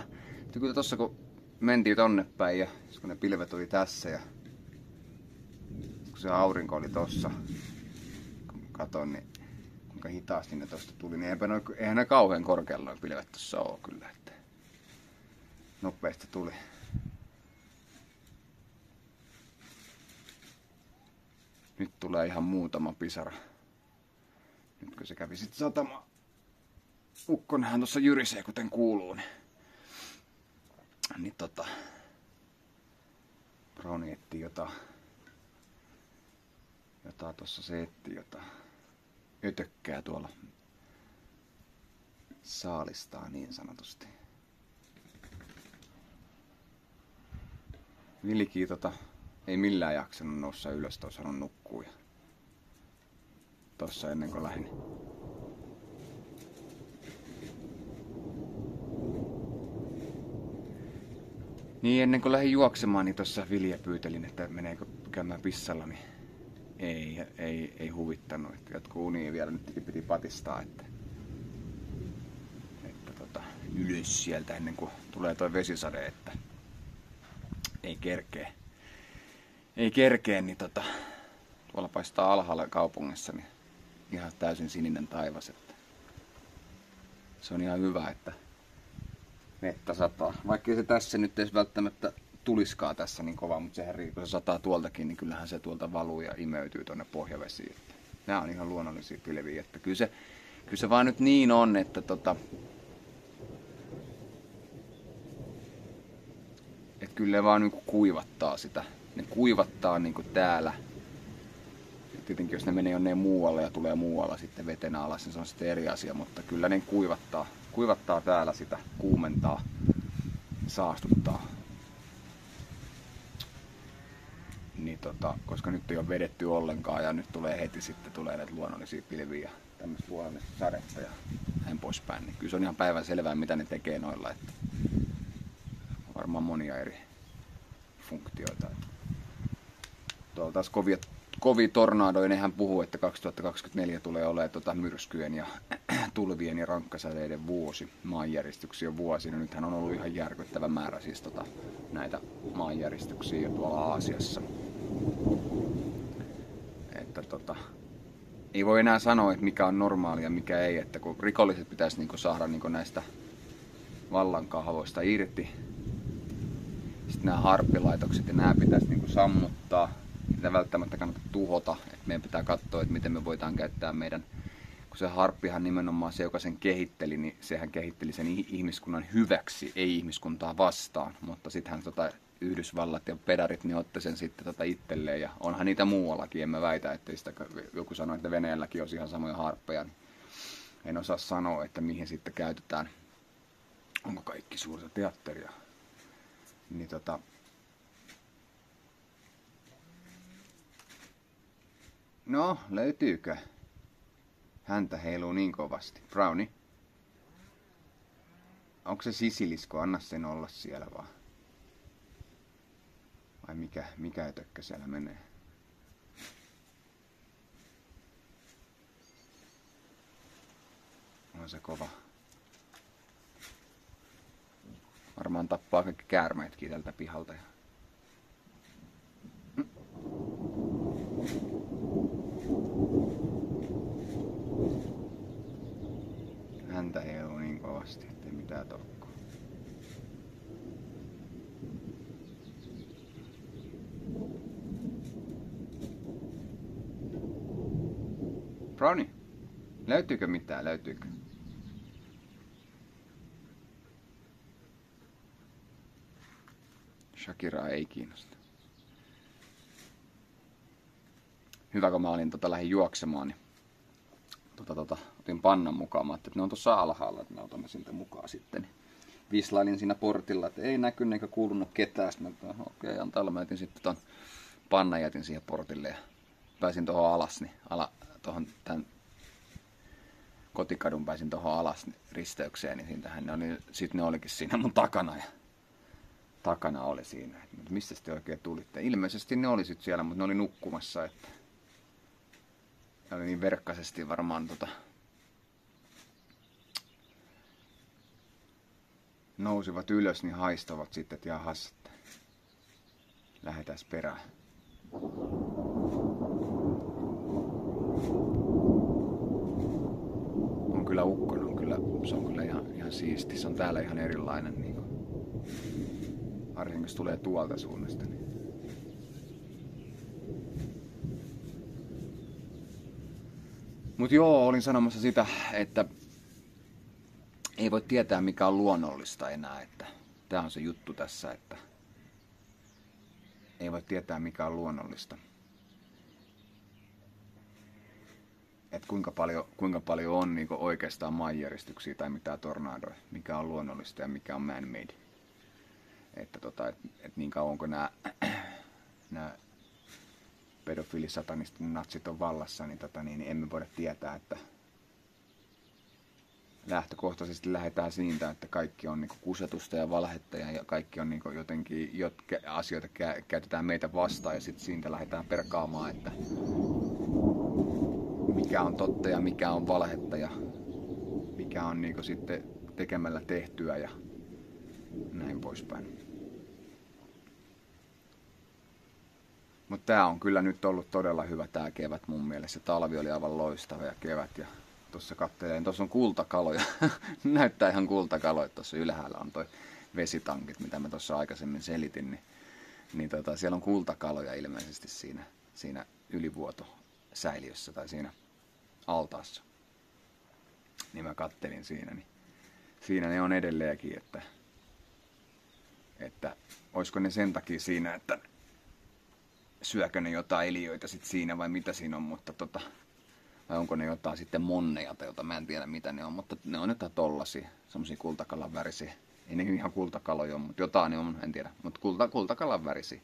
kyllä tossa kun mentiin tonne päin ja kun ne pilvet oli tässä ja kun se aurinko oli tossa, kun katon, niin kuinka hitaasti ne tosta tuli, niin eihän, ne, eihän ne kauhean korkealla noin pilvet tossa oo kyllä, että nopeasti tuli. Nyt tulee ihan muutama pisara. Nyt kun se kävi sitten satama. Ukkonenhan tuossa jyrisee kuten kuuluu. Niin, niin tota... Browni etti jota... Jota tuossa se etti jota... Ötökkää tuolla saalistaa niin sanotusti. Vilki tota, ei millään jaksanut noussa ylös, toi sanon nukkuu. Ja tossa ennen kuin lähdin Niin ennen kuin lähdin juoksemaan, niin tuossa Vilja pyytelin, että meneekö käymään pissalla, niin ei, ei, ei huvittanut. Että jotkut uniin vielä nyt piti patistaa, että, että tota, ylös sieltä ennen kuin tulee toi vesisade, että ei kerkee. Ei kerkee, niin tota, tuolla paistaa alhaalla kaupungissa, niin ihan täysin sininen taivas. Että se on ihan hyvä, että vettä sataa. Vaikka se tässä nyt ei välttämättä tuliskaa tässä niin kova, mutta sehän kun se sataa tuoltakin, niin kyllähän se tuolta valuu ja imeytyy tuonne pohjavesiin. Nämä on ihan luonnollisia pilviä. Että kyllä, se, kyllä se vaan nyt niin on, että tota, että kyllä ne vaan niin kuivattaa sitä. Ne kuivattaa niin kuin täällä. Tietenkin jos ne menee jonne muualle ja tulee muualla sitten vetenä alas, niin se on sitten eri asia, mutta kyllä ne kuivattaa kuivattaa täällä sitä, kuumentaa, saastuttaa. Niin tota, koska nyt ei ole vedetty ollenkaan ja nyt tulee heti sitten tulee näitä luonnollisia pilviä ja tämmöistä luonnollista sadetta ja näin poispäin. Niin kyllä se on ihan päivän selvää, mitä ne tekee noilla. Että varmaan monia eri funktioita. Tuolla taas kovia kovia tornadoja, nehän puhuu, että 2024 tulee olemaan tota myrskyjen ja tulvien ja rankkasäteiden vuosi, maanjäristyksien vuosi. No nythän on ollut ihan järkyttävä määrä siis tota, näitä maanjäristyksiä tuolla Aasiassa. Että tota, ei voi enää sanoa, että mikä on normaalia ja mikä ei, että kun rikolliset pitäisi niinku saada niinku näistä vallankahvoista irti, sitten nämä harppilaitokset ja nämä pitäisi niinku sammuttaa, sitä välttämättä kannata tuhota. Et meidän pitää katsoa, että miten me voidaan käyttää meidän, kun se harppihan nimenomaan se, joka sen kehitteli, niin sehän kehitteli sen ihmiskunnan hyväksi, ei ihmiskuntaa vastaan. Mutta sittenhän tota Yhdysvallat ja pedarit niin otti sen sitten tota itselleen ja onhan niitä muuallakin, en mä väitä, että sitä, joku sanoi, että Venäjälläkin olisi ihan samoja harppeja, niin en osaa sanoa, että mihin sitten käytetään. Onko kaikki suurta teatteria? Niin tota, No, löytyykö? Häntä heiluu niin kovasti. Brownie. Onko se sisilisko? Anna sen olla siellä vaan. Vai mikä, mikä tökkä siellä menee? On se kova. Varmaan tappaa kaikki käärmeetkin tältä pihalta. häntä heiluu niin mitään tokko. Brownie, löytyykö mitään? Löytyykö? Shakira ei kiinnosta. hyvä kun mä olin tota, lähin juoksemaan, niin tota, tota, otin pannan mukaan. Mä että ne on tuossa alhaalla, että me otamme siltä mukaan sitten. Niin vislailin siinä portilla, että ei näkynyt eikä kuulunut ketään. Sitten mä okei, okay, antaa. Mä jätin sitten ton pannan jätin siihen portille ja pääsin tuohon alas, niin ala, tuohon tämän kotikadun pääsin tuohon alas risteykseen, niin siitähän ne oli, sit ne olikin siinä mun takana ja takana oli siinä, että mistä te oikein tulitte. Ilmeisesti ne oli sitten siellä, mutta ne oli nukkumassa, että ne oli niin verkkaisesti varmaan tota, nousivat ylös, niin haistavat sitten, että jahas, että lähdetään perään. On kyllä ukkonen, on kyllä, se on kyllä ihan, ihan siisti. Se on täällä ihan erilainen. Niin kuin, varsinkin jos tulee tuolta suunnasta. Niin. Mutta joo, olin sanomassa sitä, että ei voi tietää mikä on luonnollista enää. Että tämä on se juttu tässä, että ei voi tietää mikä on luonnollista. Että kuinka paljon, kuinka paljon on niin oikeastaan maanjäristyksiä tai mitä tornadoja, mikä on luonnollista ja mikä on man-made. Että tota, et, et niin kauan onko nämä, nämä pedofiilisatanist natsit on vallassa, niin, tota, niin, niin emme voida tietää, että lähtökohtaisesti lähdetään siitä, että kaikki on niinku kusetusta ja valhetta ja kaikki on niinku jotenkin, jotka asioita käytetään meitä vastaan ja sitten siitä lähdetään perkaamaan, että mikä on totta ja mikä on valhetta ja mikä on niinku sitten tekemällä tehtyä ja näin poispäin. Mutta tämä on kyllä nyt ollut todella hyvä tämä kevät mun mielestä. Talvi oli aivan loistava ja kevät ja tuossa katteleen, tuossa on kultakaloja. Näyttää ihan kultakaloja, tuossa ylhäällä on toi vesitankit, mitä mä tuossa aikaisemmin selitin, niin, niin tota, siellä on kultakaloja ilmeisesti siinä, siinä ylivuotosäiliössä tai siinä altaassa. Niin mä kattelin siinä, niin siinä ne on edelleenkin, että, että olisiko ne sen takia siinä, että syökö ne jotain eliöitä sit siinä vai mitä siinä on, mutta tota, vai onko ne jotain sitten monneja tai jotain, mä en tiedä mitä ne on, mutta ne on jotain tollasia, semmosia kultakalan värisiä. Ei ne ihan kultakaloja ole, mutta jotain ne on, en tiedä, mutta kulta, kultakalan värisiä.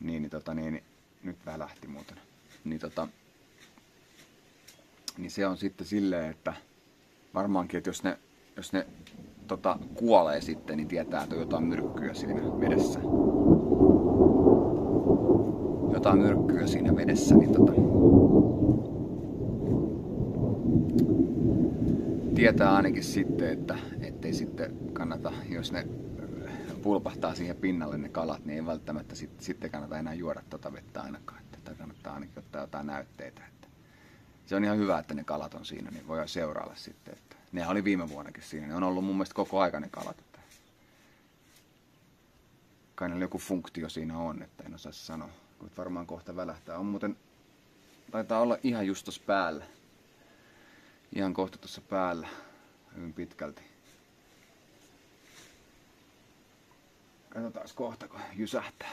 Niin, niin, tota, niin, nyt lähti muuten. Niin, tota, niin se on sitten silleen, että varmaankin, että jos ne, jos ne tota, kuolee sitten, niin tietää, että on jotain myrkkyä siinä vedessä. Jotain myrkkyä siinä vedessä, niin tota, tietää ainakin sitten, että ettei sitten kannata, jos ne pulpahtaa siihen pinnalle ne kalat, niin ei välttämättä sit, sitten kannata enää juoda tuota vettä ainakaan. Että kannattaa ainakin ottaa jotain näytteitä. Että se on ihan hyvä, että ne kalat on siinä, niin voi seurailla sitten. Että ne oli viime vuonnakin siinä. Ne on ollut mun mielestä koko aika ne kalat. Että kai ne joku funktio siinä on, että en osaa sanoa. Kun varmaan kohta välähtää. On muuten, taitaa olla ihan just tossa päällä ihan kohta tuossa päällä hyvin pitkälti. Katsotaan kohta, kun jysähtää.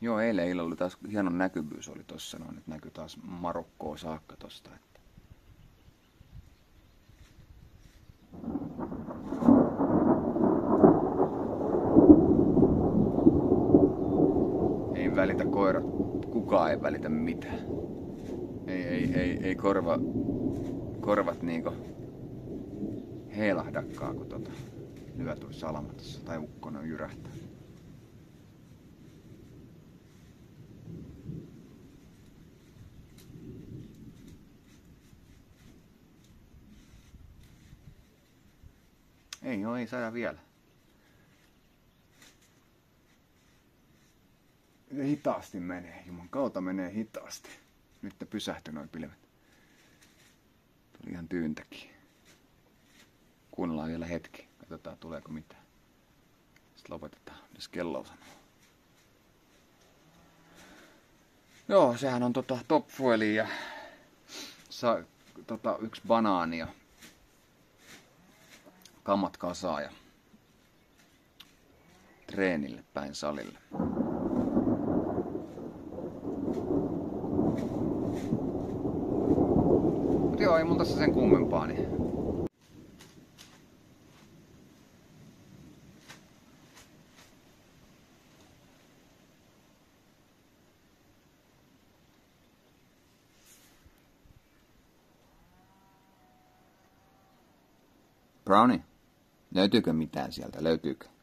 Joo, eilen illalla oli taas hieno näkyvyys oli tossa noin, että näkyy taas Marokkoa saakka tosta. Että välitä koira, kukaan ei välitä mitään. Ei, ei, ei, ei korva, korvat niinku heilahdakaan, kun tota, lyöt olisi salamatossa tai ukkonen jyrähtää. Ei, joo, ei saada vielä. Hitaasti menee. Juman kautta menee hitaasti. Nyt ne pysähtyi noin pilvet. Tuli ihan tyyntäkin. Kuunnellaan vielä hetki. Katsotaan tuleeko mitään. Sitten lopetetaan, jos kello sanoo. Joo, sehän on tota top ja sa- tota, yksi banaani ja kamat kasaa ja treenille päin salille. Mut joo, ei mun tässä sen kummempaa, niin Brownie, löytyykö mitään sieltä? Löytyykö?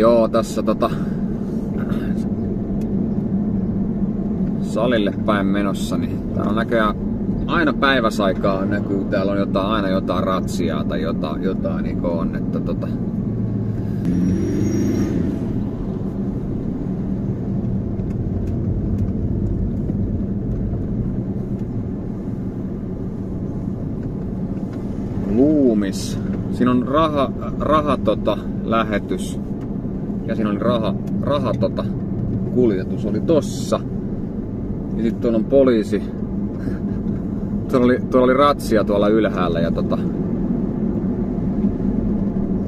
Joo, tässä tota salille päin menossa, niin täällä on näköjään aina päiväsaikaa näkyy, täällä on jotain, aina jotain ratsiaa tai jotain, jotain niin on, että tota, Luumis. Siinä on raha, raha tota, lähetys. Ja siinä oli raha, raha tota, kuljetus oli tossa. Ja sitten tuolla on poliisi. tuolla, oli, tuolla oli ratsia tuolla ylhäällä ja tota,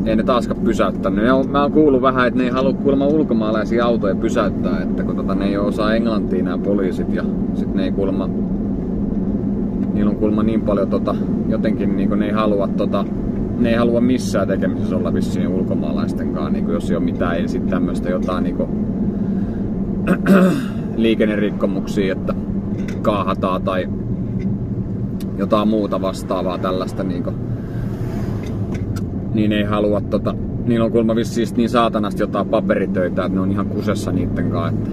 ei ne taaskaan pysäyttänyt. On, mä oon kuullut vähän, että ne ei halua kuulemma ulkomaalaisia autoja pysäyttää, että kun tota, ne ei osaa englantia nämä poliisit ja sit ne ei kuulemma niillä on kuulemma niin paljon tota, jotenkin niin ne ei halua tota, ne ei halua missään tekemisessä olla vissiin ulkomaalaistenkaan, niin jos ei ole mitään ei sitten tämmöistä jotain niin kuin, liikennerikkomuksia, että kaahataan tai jotain muuta vastaavaa tällaista niin kuin, niin ei halua tota, niillä on kuulemma vissiin niin saatanasti jotain paperitöitä, että ne on ihan kusessa niitten kanssa, että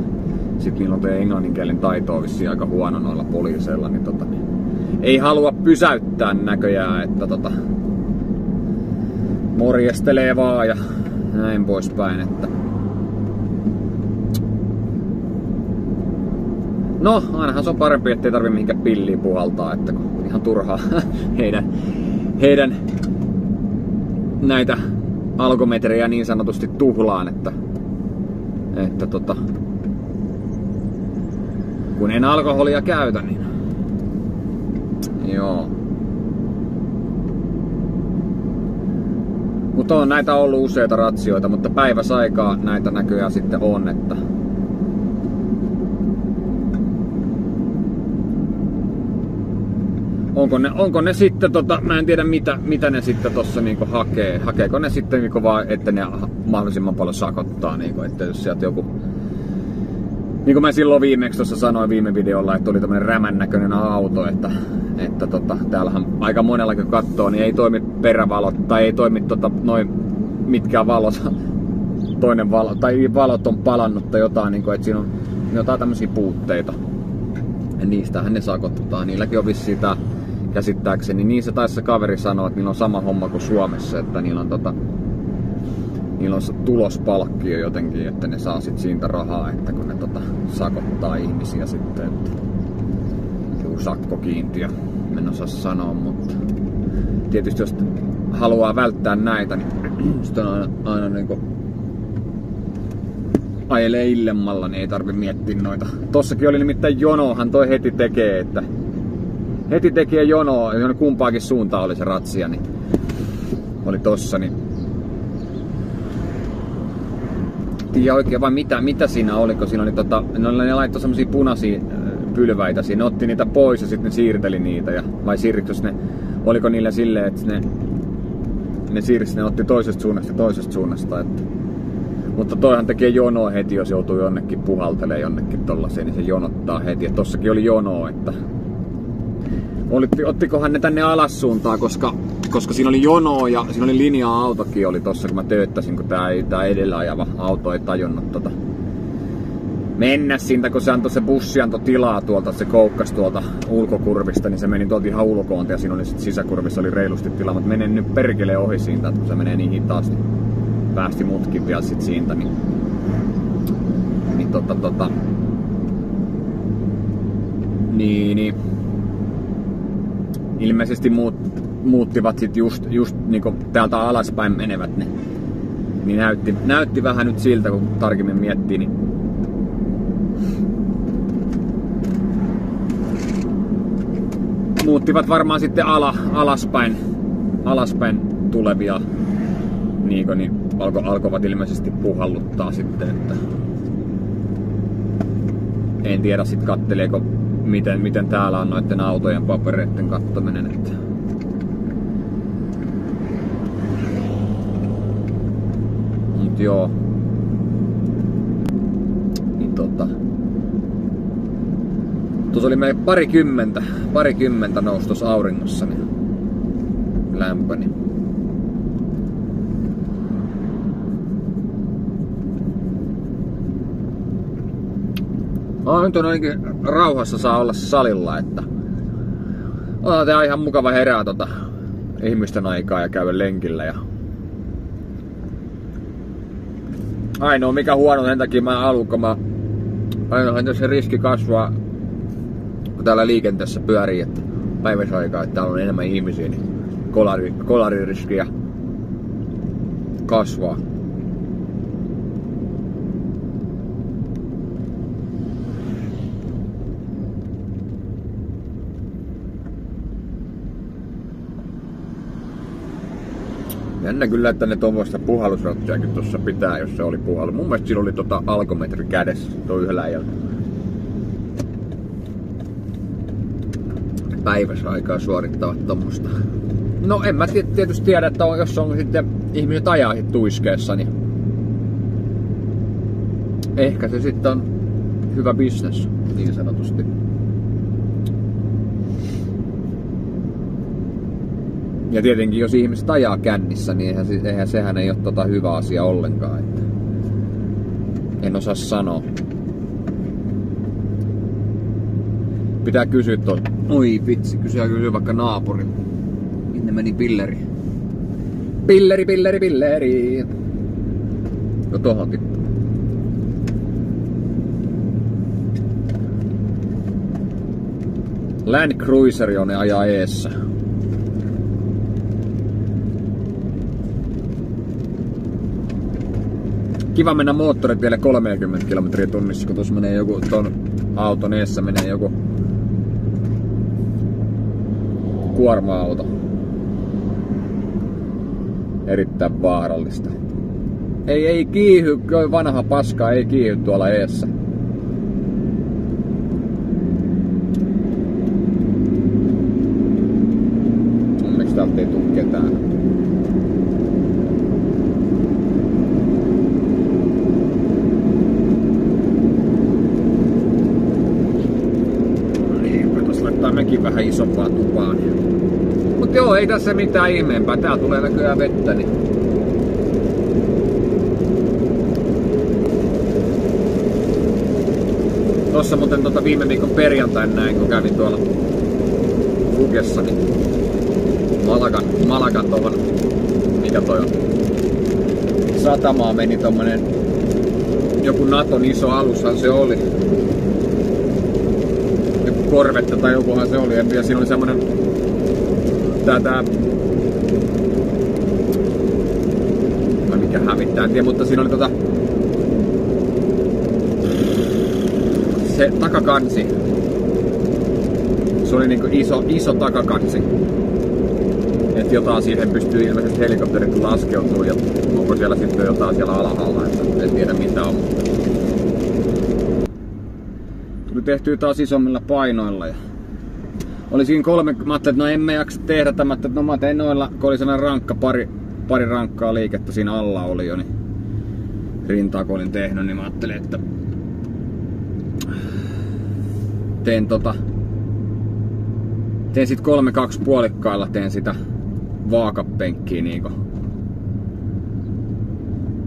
sit niillä on tuo englanninkielen taito vissiin aika huono noilla poliiseilla, niin, tota, niin ei halua pysäyttää näköjään, että tota, morjestelee vaan ja näin poispäin, että No, ainahan se on parempi, ettei tarvi mihinkään pilliin puhaltaa, että kun ihan turhaa heidän, heidän näitä alkometrejä niin sanotusti tuhlaan, että, että tota, kun en alkoholia käytä, niin joo. Mutta on näitä ollut useita ratsioita, mutta päiväsaikaa näitä näköjään sitten on, että onko ne, onko ne sitten, tota, mä en tiedä mitä, mitä ne sitten tossa niinku hakee. Hakeeko ne sitten niinku vaan, että ne mahdollisimman paljon sakottaa, niinku, että jos sieltä joku niin kuin mä silloin viimeksi tuossa sanoin viime videolla, että oli tämmönen rämän näköinen auto, että, että tota, täällähän aika monella kun katsoo, niin ei toimi perävalot tai ei toimi tota, noin mitkään valot, toinen valo, tai valot on palannut tai jotain, niin kuin, että siinä on jotain tämmöisiä puutteita. Ja niistähän ne sakottaa. Niilläkin on vissiin tää käsittääkseni. Niin se taisi se kaveri sanoa, että niillä on sama homma kuin Suomessa, että niillä on tota, niillä on tulospalkkio jotenkin, että ne saa sit siitä rahaa, että kun ne tota, sakottaa ihmisiä sitten, että joku sakkokiintiö, en osaa sanoa, mutta tietysti jos haluaa välttää näitä, niin sitten on aina, aina niin kuin ajelee illemmalla, niin ei tarvi miettiä noita. Tossakin oli nimittäin jonohan toi heti tekee, että heti tekee jonoa, kumpaakin suuntaan oli se ratsia, niin oli tossa, niin tiedä oikein vaan mitä, mitä siinä oli, kun siinä oli tota, ne, ne laittoi semmosia punaisia pylväitä siinä, otti niitä pois ja sitten ne siirteli niitä, ja, vai siirrytys ne, oliko niillä silleen, että ne, ne siirsi, ne otti toisesta suunnasta toisesta suunnasta, että mutta toihan tekee jonoa heti, jos joutuu jonnekin puhaltelee jonnekin tollaseen, niin se jonottaa heti. Ja tossakin oli jonoa, että Olitti, ottikohan ne tänne alas suuntaan, koska, koska siinä oli jono ja siinä oli linja-autokin oli tossa, kun mä tööttäsin, kun tää, tää edellä ajava auto ei tajunnut tota mennä siitä, kun se antoi se bussi antoi tilaa tuolta, se koukkas tuolta ulkokurvista, niin se meni tuolta ihan ulkoon ja siinä oli sit sisäkurvissa oli reilusti tilaa, mutta menen nyt perkele ohi siitä, kun se menee niin hitaasti. Päästi mutkin vielä sit siitä, niin, niin tota, tota, niin, niin ilmeisesti muut, muuttivat sit just, just niinku täältä alaspäin menevät ne. Niin näytti, näytti vähän nyt siltä, kun tarkemmin miettii, niin muuttivat varmaan sitten ala, alaspäin, alaspäin tulevia niin, niin alko, alkoivat ilmeisesti puhalluttaa sitten, että en tiedä sitten katteleeko miten, miten täällä on noiden autojen papereiden kattominen. Että Mut joo. Niin tota. Tuossa oli meidän parikymmentä, parikymmentä nousi tuossa auringossa niin lämpö. Niin Oh, nyt on ainakin rauhassa saa olla salilla, että on tää ihan mukava herää tota ihmisten aikaa ja käydä lenkillä ja ainoa mikä huono sen takia mä alun, kun mä ainoahan se riski kasvaa, kun täällä liikenteessä pyörii, että päiväsaikaa, että täällä on enemmän ihmisiä, niin kolari, kolaririskiä kasvaa. Jännä kyllä, että ne tuommoista puhallusrattiakin tuossa pitää, jos se oli puhallu. Mun mielestä sillä oli tota alkometri kädessä, tuo yhdellä äijällä. Päivässä aikaa suorittavat tuommoista. No en mä tietysti tiedä, että on, jos on sitten ihmiset ajaa tuiskeessa, niin ehkä se sitten on hyvä bisnes, niin sanotusti. Ja tietenkin jos ihmiset ajaa kännissä, niin eihän, eihän sehän ei ole tota hyvä asia ollenkaan. Että en osaa sanoa. Pitää kysyä tuon. Oi vitsi, kysyä kysyä vaikka naapuri. Minne meni pilleri? Pilleri, pilleri, pilleri. No tohon tippuu. Land Cruiser on ajaa eessä. Kiva mennä moottorit vielä 30 kilometriä tunnissa, kun tuossa menee joku, ton auton eessä menee joku kuorma-auto. Erittäin vaarallista. Ei, ei kiihy, vanha paska ei kiihy tuolla eessä. Onneksi täältä ei tule ketään. mekin vähän isompaa tupaa. Mut joo, ei tässä mitään ihmeempää. Tää tulee näköjään vettä, niin Tossa muuten tota viime viikon perjantain näin, kun kävin tuolla Fugessa, niin Malagan, Malagan tuohon, mikä toi on, satamaa meni tommonen, joku Naton iso alushan se oli, korvetta tai jokuhan se oli, tiedä, siinä oli semmonen vai mikä hävittää, en tiedä, mutta siinä oli tota se takakansi se oli niinku iso, iso takakansi että jotain siihen pystyy ilmeisesti helikopterit laskeutuu ja onko siellä sitten jotain siellä alhaalla, että en tiedä mitä on tuli tehtyä taas isommilla painoilla. Ja oli siinä kolme, mä ajattelin, että no emme jaksa tehdä tämä, että no mä tein noilla, kun oli sellainen rankka, pari, pari rankkaa liikettä siinä alla oli jo, niin rintaa kun olin tehnyt, niin mä ajattelin, että teen tota, teen sit kolme kaksi puolikkailla, teen sitä vaakapenkkiä niinku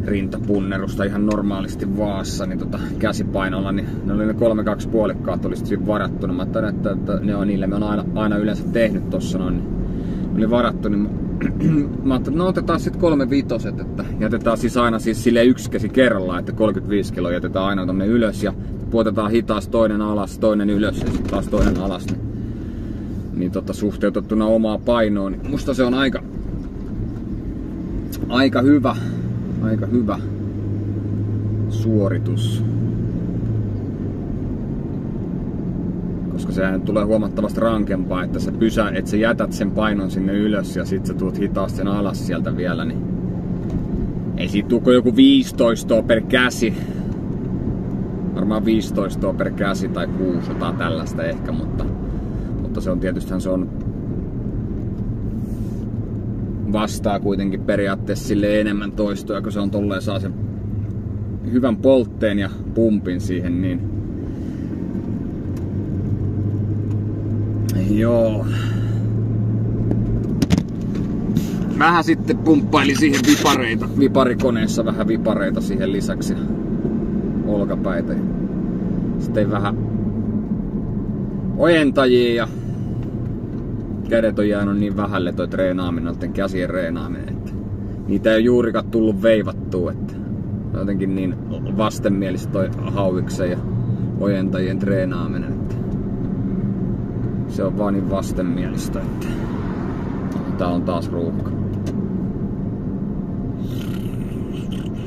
rintapunnerusta ihan normaalisti vaassa, niin tota, käsipainolla, niin ne oli ne kolme kaksi puolikkaat oli sitten varattuna. Mä ajattelin, että, että ne on niille, mä oon aina, aina yleensä tehnyt tossa noin, niin oli varattu, niin mä ajattelin, no otetaan sitten kolme vitoset, että jätetään siis aina siis sille yksi käsi kerrallaan, että 35 kiloa jätetään aina tonne ylös ja puotetaan hitaasti toinen alas, toinen ylös ja sitten taas toinen alas. Niin, niin tota, suhteutettuna omaa painoon, niin musta se on aika, aika hyvä aika hyvä suoritus. Koska sehän tulee huomattavasti rankempaa, että sä, pysä, että sä jätät sen painon sinne ylös ja sit sä tuut hitaasti sen alas sieltä vielä, niin ei siitä tuu joku 15 per käsi. Varmaan 15 per käsi tai 6 jotain tällaista ehkä, mutta, mutta se on tietysti se on vastaa kuitenkin periaatteessa sille enemmän toistoja, kun se on tolleen saa sen hyvän poltteen ja pumpin siihen, niin Joo. Vähän sitten pumppaili siihen vipareita, viparikoneessa vähän vipareita siihen lisäksi. Olkapäitä. Sitten vähän ojentajia ja kädet on jäänyt niin vähälle toi treenaaminen, noiden käsien treenaaminen, että niitä ei juurikaan tullut veivattua, että jotenkin niin vastenmielistä toi hauiksen ja ojentajien treenaaminen. Että se on vaan niin vastenmielistä, että tää on taas ruuhka.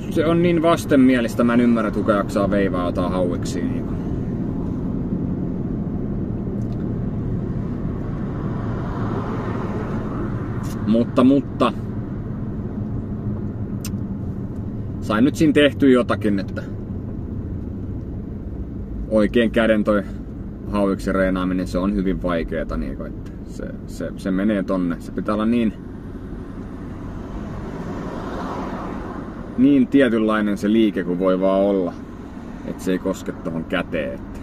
Se on niin vastenmielistä, mä en ymmärrä, kuka jaksaa veivaa jotain hauiksi. Niin Mutta, mutta... Sain nyt siinä tehty jotakin, että oikein käden toi hauiksi reenaaminen, se on hyvin vaikeeta. Niin kuin, että se, se, se menee tonne. Se pitää olla niin, niin tietynlainen se liike kuin voi vaan olla. Että se ei koske tuohon käteen. Että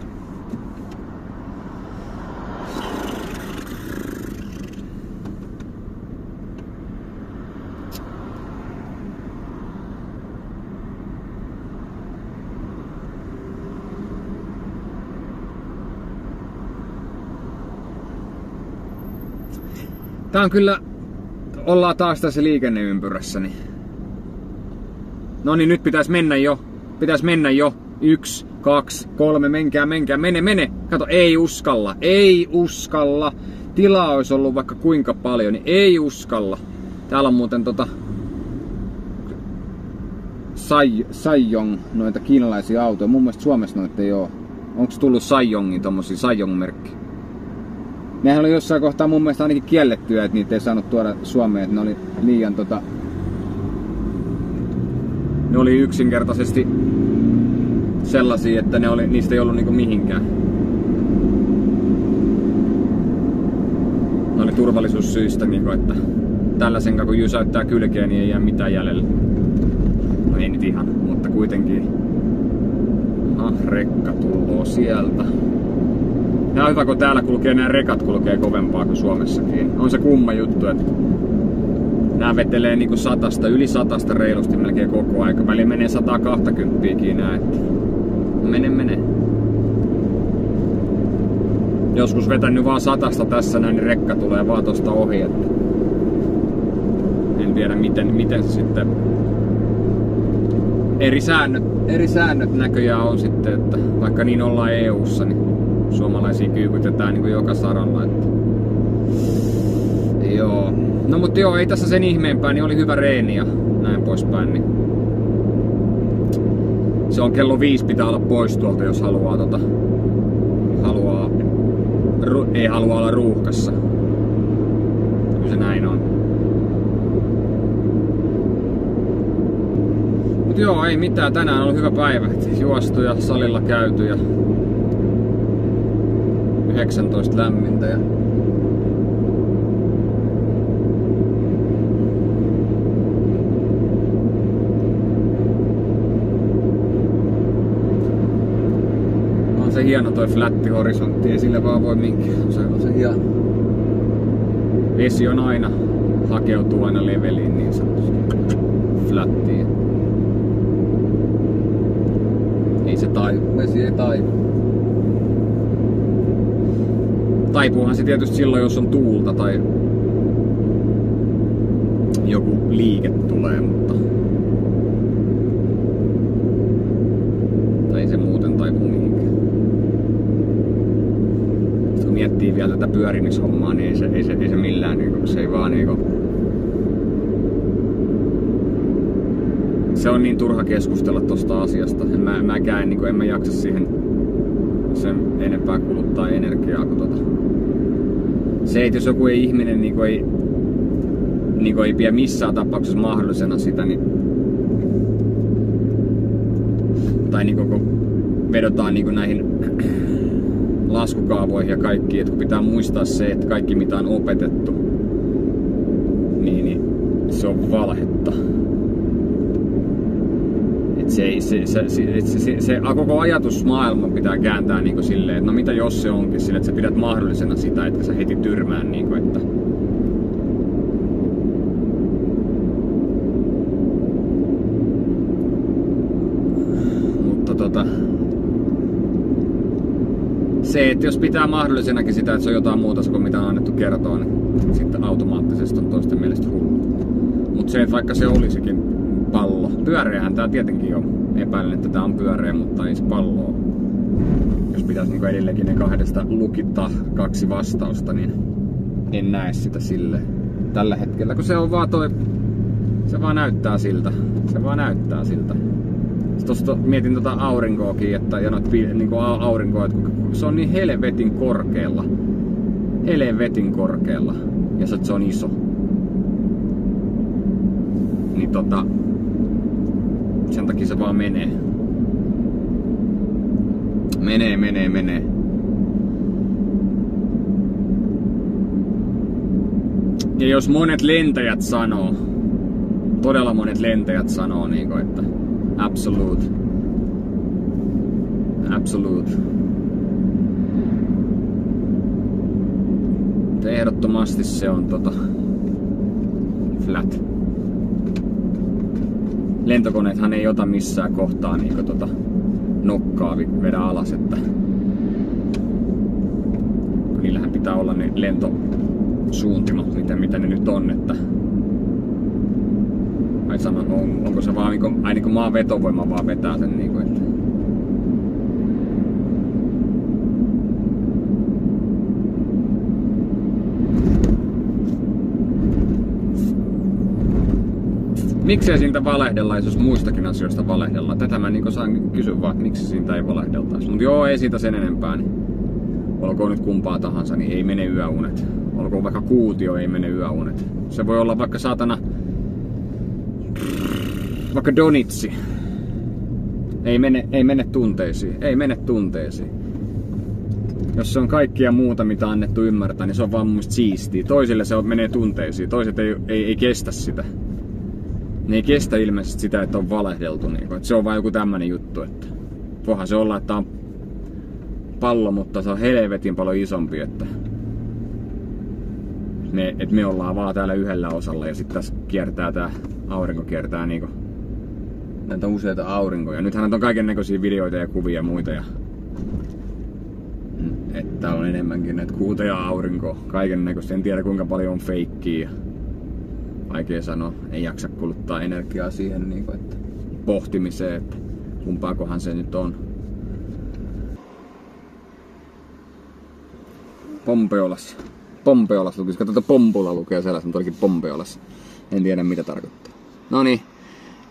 Tää on kyllä, ollaan taas tässä liikenneympyrässä, niin... No niin, nyt pitäisi mennä jo. Pitäisi mennä jo. Yksi, kaksi, kolme, menkää, menkää, mene, mene. Kato, ei uskalla, ei uskalla. Tilaa olisi ollut vaikka kuinka paljon, niin ei uskalla. Täällä on muuten tota... Sai, noita kiinalaisia autoja. Mun mielestä Suomessa noita ei oo. Onko tullut Saijongin tommosia Saijong-merkki? Nehän oli jossain kohtaa mun mielestä ainakin kiellettyä, että niitä ei saanut tuoda Suomeen, että ne oli liian tota... Ne oli yksinkertaisesti sellaisia, että ne oli, niistä ei ollut niinku mihinkään. Ne oli turvallisuussyistä, niinku, että tällaisen kun jysäyttää kylkeen, niin ei jää mitään jäljellä. No ei nyt ihan, mutta kuitenkin. Ah, rekka tulloo sieltä. Ja hyvä, kun täällä kulkee nämä rekat kulkee kovempaa kuin Suomessakin. On se kumma juttu, että nämä vetelee niinku satasta, yli satasta reilusti melkein koko aika. Väli menee 120 nää, että no mene mene. Joskus vetänyt vaan satasta tässä näin, niin rekka tulee vaan tosta ohi, että en tiedä miten, miten sitten eri säännöt, eri säännöt näköjään on sitten, että vaikka niin ollaan EU-ssa, niin suomalaisia kyykytetään niin kuin joka saralla. Että... Joo. No mutta joo, ei tässä sen ihmeempää, niin oli hyvä reeni ja näin poispäin. Niin... Se on kello viisi pitää olla pois tuolta, jos haluaa tota... Haluaa... Ru... Ei halua olla ruuhkassa. Kyllä se näin on. Mut joo, ei mitään. Tänään on hyvä päivä. Juostu ja salilla käyty ja 19 lämmintä ja on se hieno toi flätti horisontti, ei sille vaan voi minkään. Se on se hieno. Vesi on aina, hakeutuu aina leveliin niin sanotusti. Flättiin. Ei se taivu, vesi ei taivu. Taipuuhan se tietysti silloin, jos on tuulta tai joku liike tulee, mutta tai se muuten taipu mihinkään. Sitten kun miettii vielä tätä pyörimishommaa, niin ei se, ei se, ei se millään, niin se ei vaan niin kuin, se on niin turha keskustella tosta asiasta. En mä, mäkään, niin kuin, en mä jaksa siihen sen enempää kuluttaa energiaa kuin tota, se, että jos joku ei ihminen niin kuin ei, niin kuin ei pidä missään tapauksessa mahdollisena sitä, niin tai niin kuin, kun vedotaan niin kuin näihin laskukaavoihin ja kaikki, että kun pitää muistaa se, että kaikki mitä on opetettu, niin, niin se on valhetta se, se, se, se, se, se, se koko ajatusmaailma pitää kääntää niin kuin silleen, että no mitä jos se onkin silleen, että sä pidät mahdollisena sitä, että sä heti tyrmään niin kuin, että mutta tota se, että jos pitää mahdollisenakin sitä, että se on jotain muuta kuin mitä on annettu kertoa, niin sitten automaattisesti on toisten mielestä hullu. Mutta se, että vaikka se olisikin. Pyöreähän tää tietenkin on. Epäilen, että tää on pyöreä, mutta ei se pallo ole. Jos pitäisi niin edelleenkin ne kahdesta lukittaa kaksi vastausta, niin en näe sitä sille tällä hetkellä, kun se on vaan toi, se vaan näyttää siltä. Se vaan näyttää siltä. Tuosta mietin tota aurinkoakin, että ja noit, niin kuin aurinkoa, että se on niin helvetin korkealla. Helvetin korkealla. Ja se, se on iso. Niin tota, takia se vaan menee. Menee, menee, menee. Ja jos monet lentäjät sanoo, todella monet lentäjät sanoo, niin kuin, että absolute, absolute. Ehdottomasti se on tota, flat. Lentokoneethan ei ota missään kohtaa niin tota, nokkaa vedä alas, että niillähän pitää olla ne lentosuuntimat, mitä, mitä ne nyt on, että ai sanon, on, onko se vaan niinku, ai niinku maan vetovoima vaan vetää sen niinku, että miksei siitä valehdella, jos muistakin asioista valehdellaan. Tätä mä niin saan kysyä vaan, että miksi siitä ei valehdeltaisi. Mutta joo, ei siitä sen enempää. Niin olkoon nyt kumpaa tahansa, niin ei mene yöunet. Olkoon vaikka kuutio, ei mene yöunet. Se voi olla vaikka saatana... Vaikka donitsi. Ei mene, ei mene tunteisiin. Ei mene tunteisiin. Jos se on kaikkia muuta, mitä annettu ymmärtää, niin se on vaan mun siistiä. Toisille se menee tunteisiin. Toiset ei, ei, ei kestä sitä ne ei kestä ilmeisesti sitä, että on valehdeltu. Niin kuin, että se on vain joku tämmönen juttu, että voihan se olla, että on pallo, mutta se on helvetin paljon isompi, että me, että me ollaan vaan täällä yhdellä osalla ja sitten tässä kiertää tää aurinko kiertää niinku näitä useita aurinkoja. Nythän on kaiken näköisiä videoita ja kuvia ja muita ja että on enemmänkin näitä kuuta ja aurinko, kaiken näköistä. En tiedä kuinka paljon on feikkiä vaikea sanoa. Ei jaksa kuluttaa energiaa siihen niin kuin, että pohtimiseen, että kumpaakohan se nyt on. Pompeolassa. Pompeolassa lukisi. Katsotaan, Pompulla lukee sellaista, mutta olikin Pompeolassa. En tiedä mitä tarkoittaa. No niin,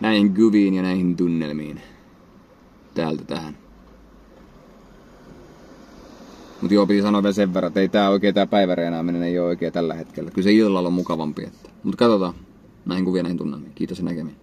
näihin kuviin ja näihin tunnelmiin. Täältä tähän. Mutta joo, piti sanoa vielä sen verran, että ei tää oikein tää päiväreenaaminen ei ole oikein tällä hetkellä. Kyllä se illalla on mukavampi. Että. Mutta katsotaan näihin kuvia näihin tunnelmiin. Kiitos ja näkemiin.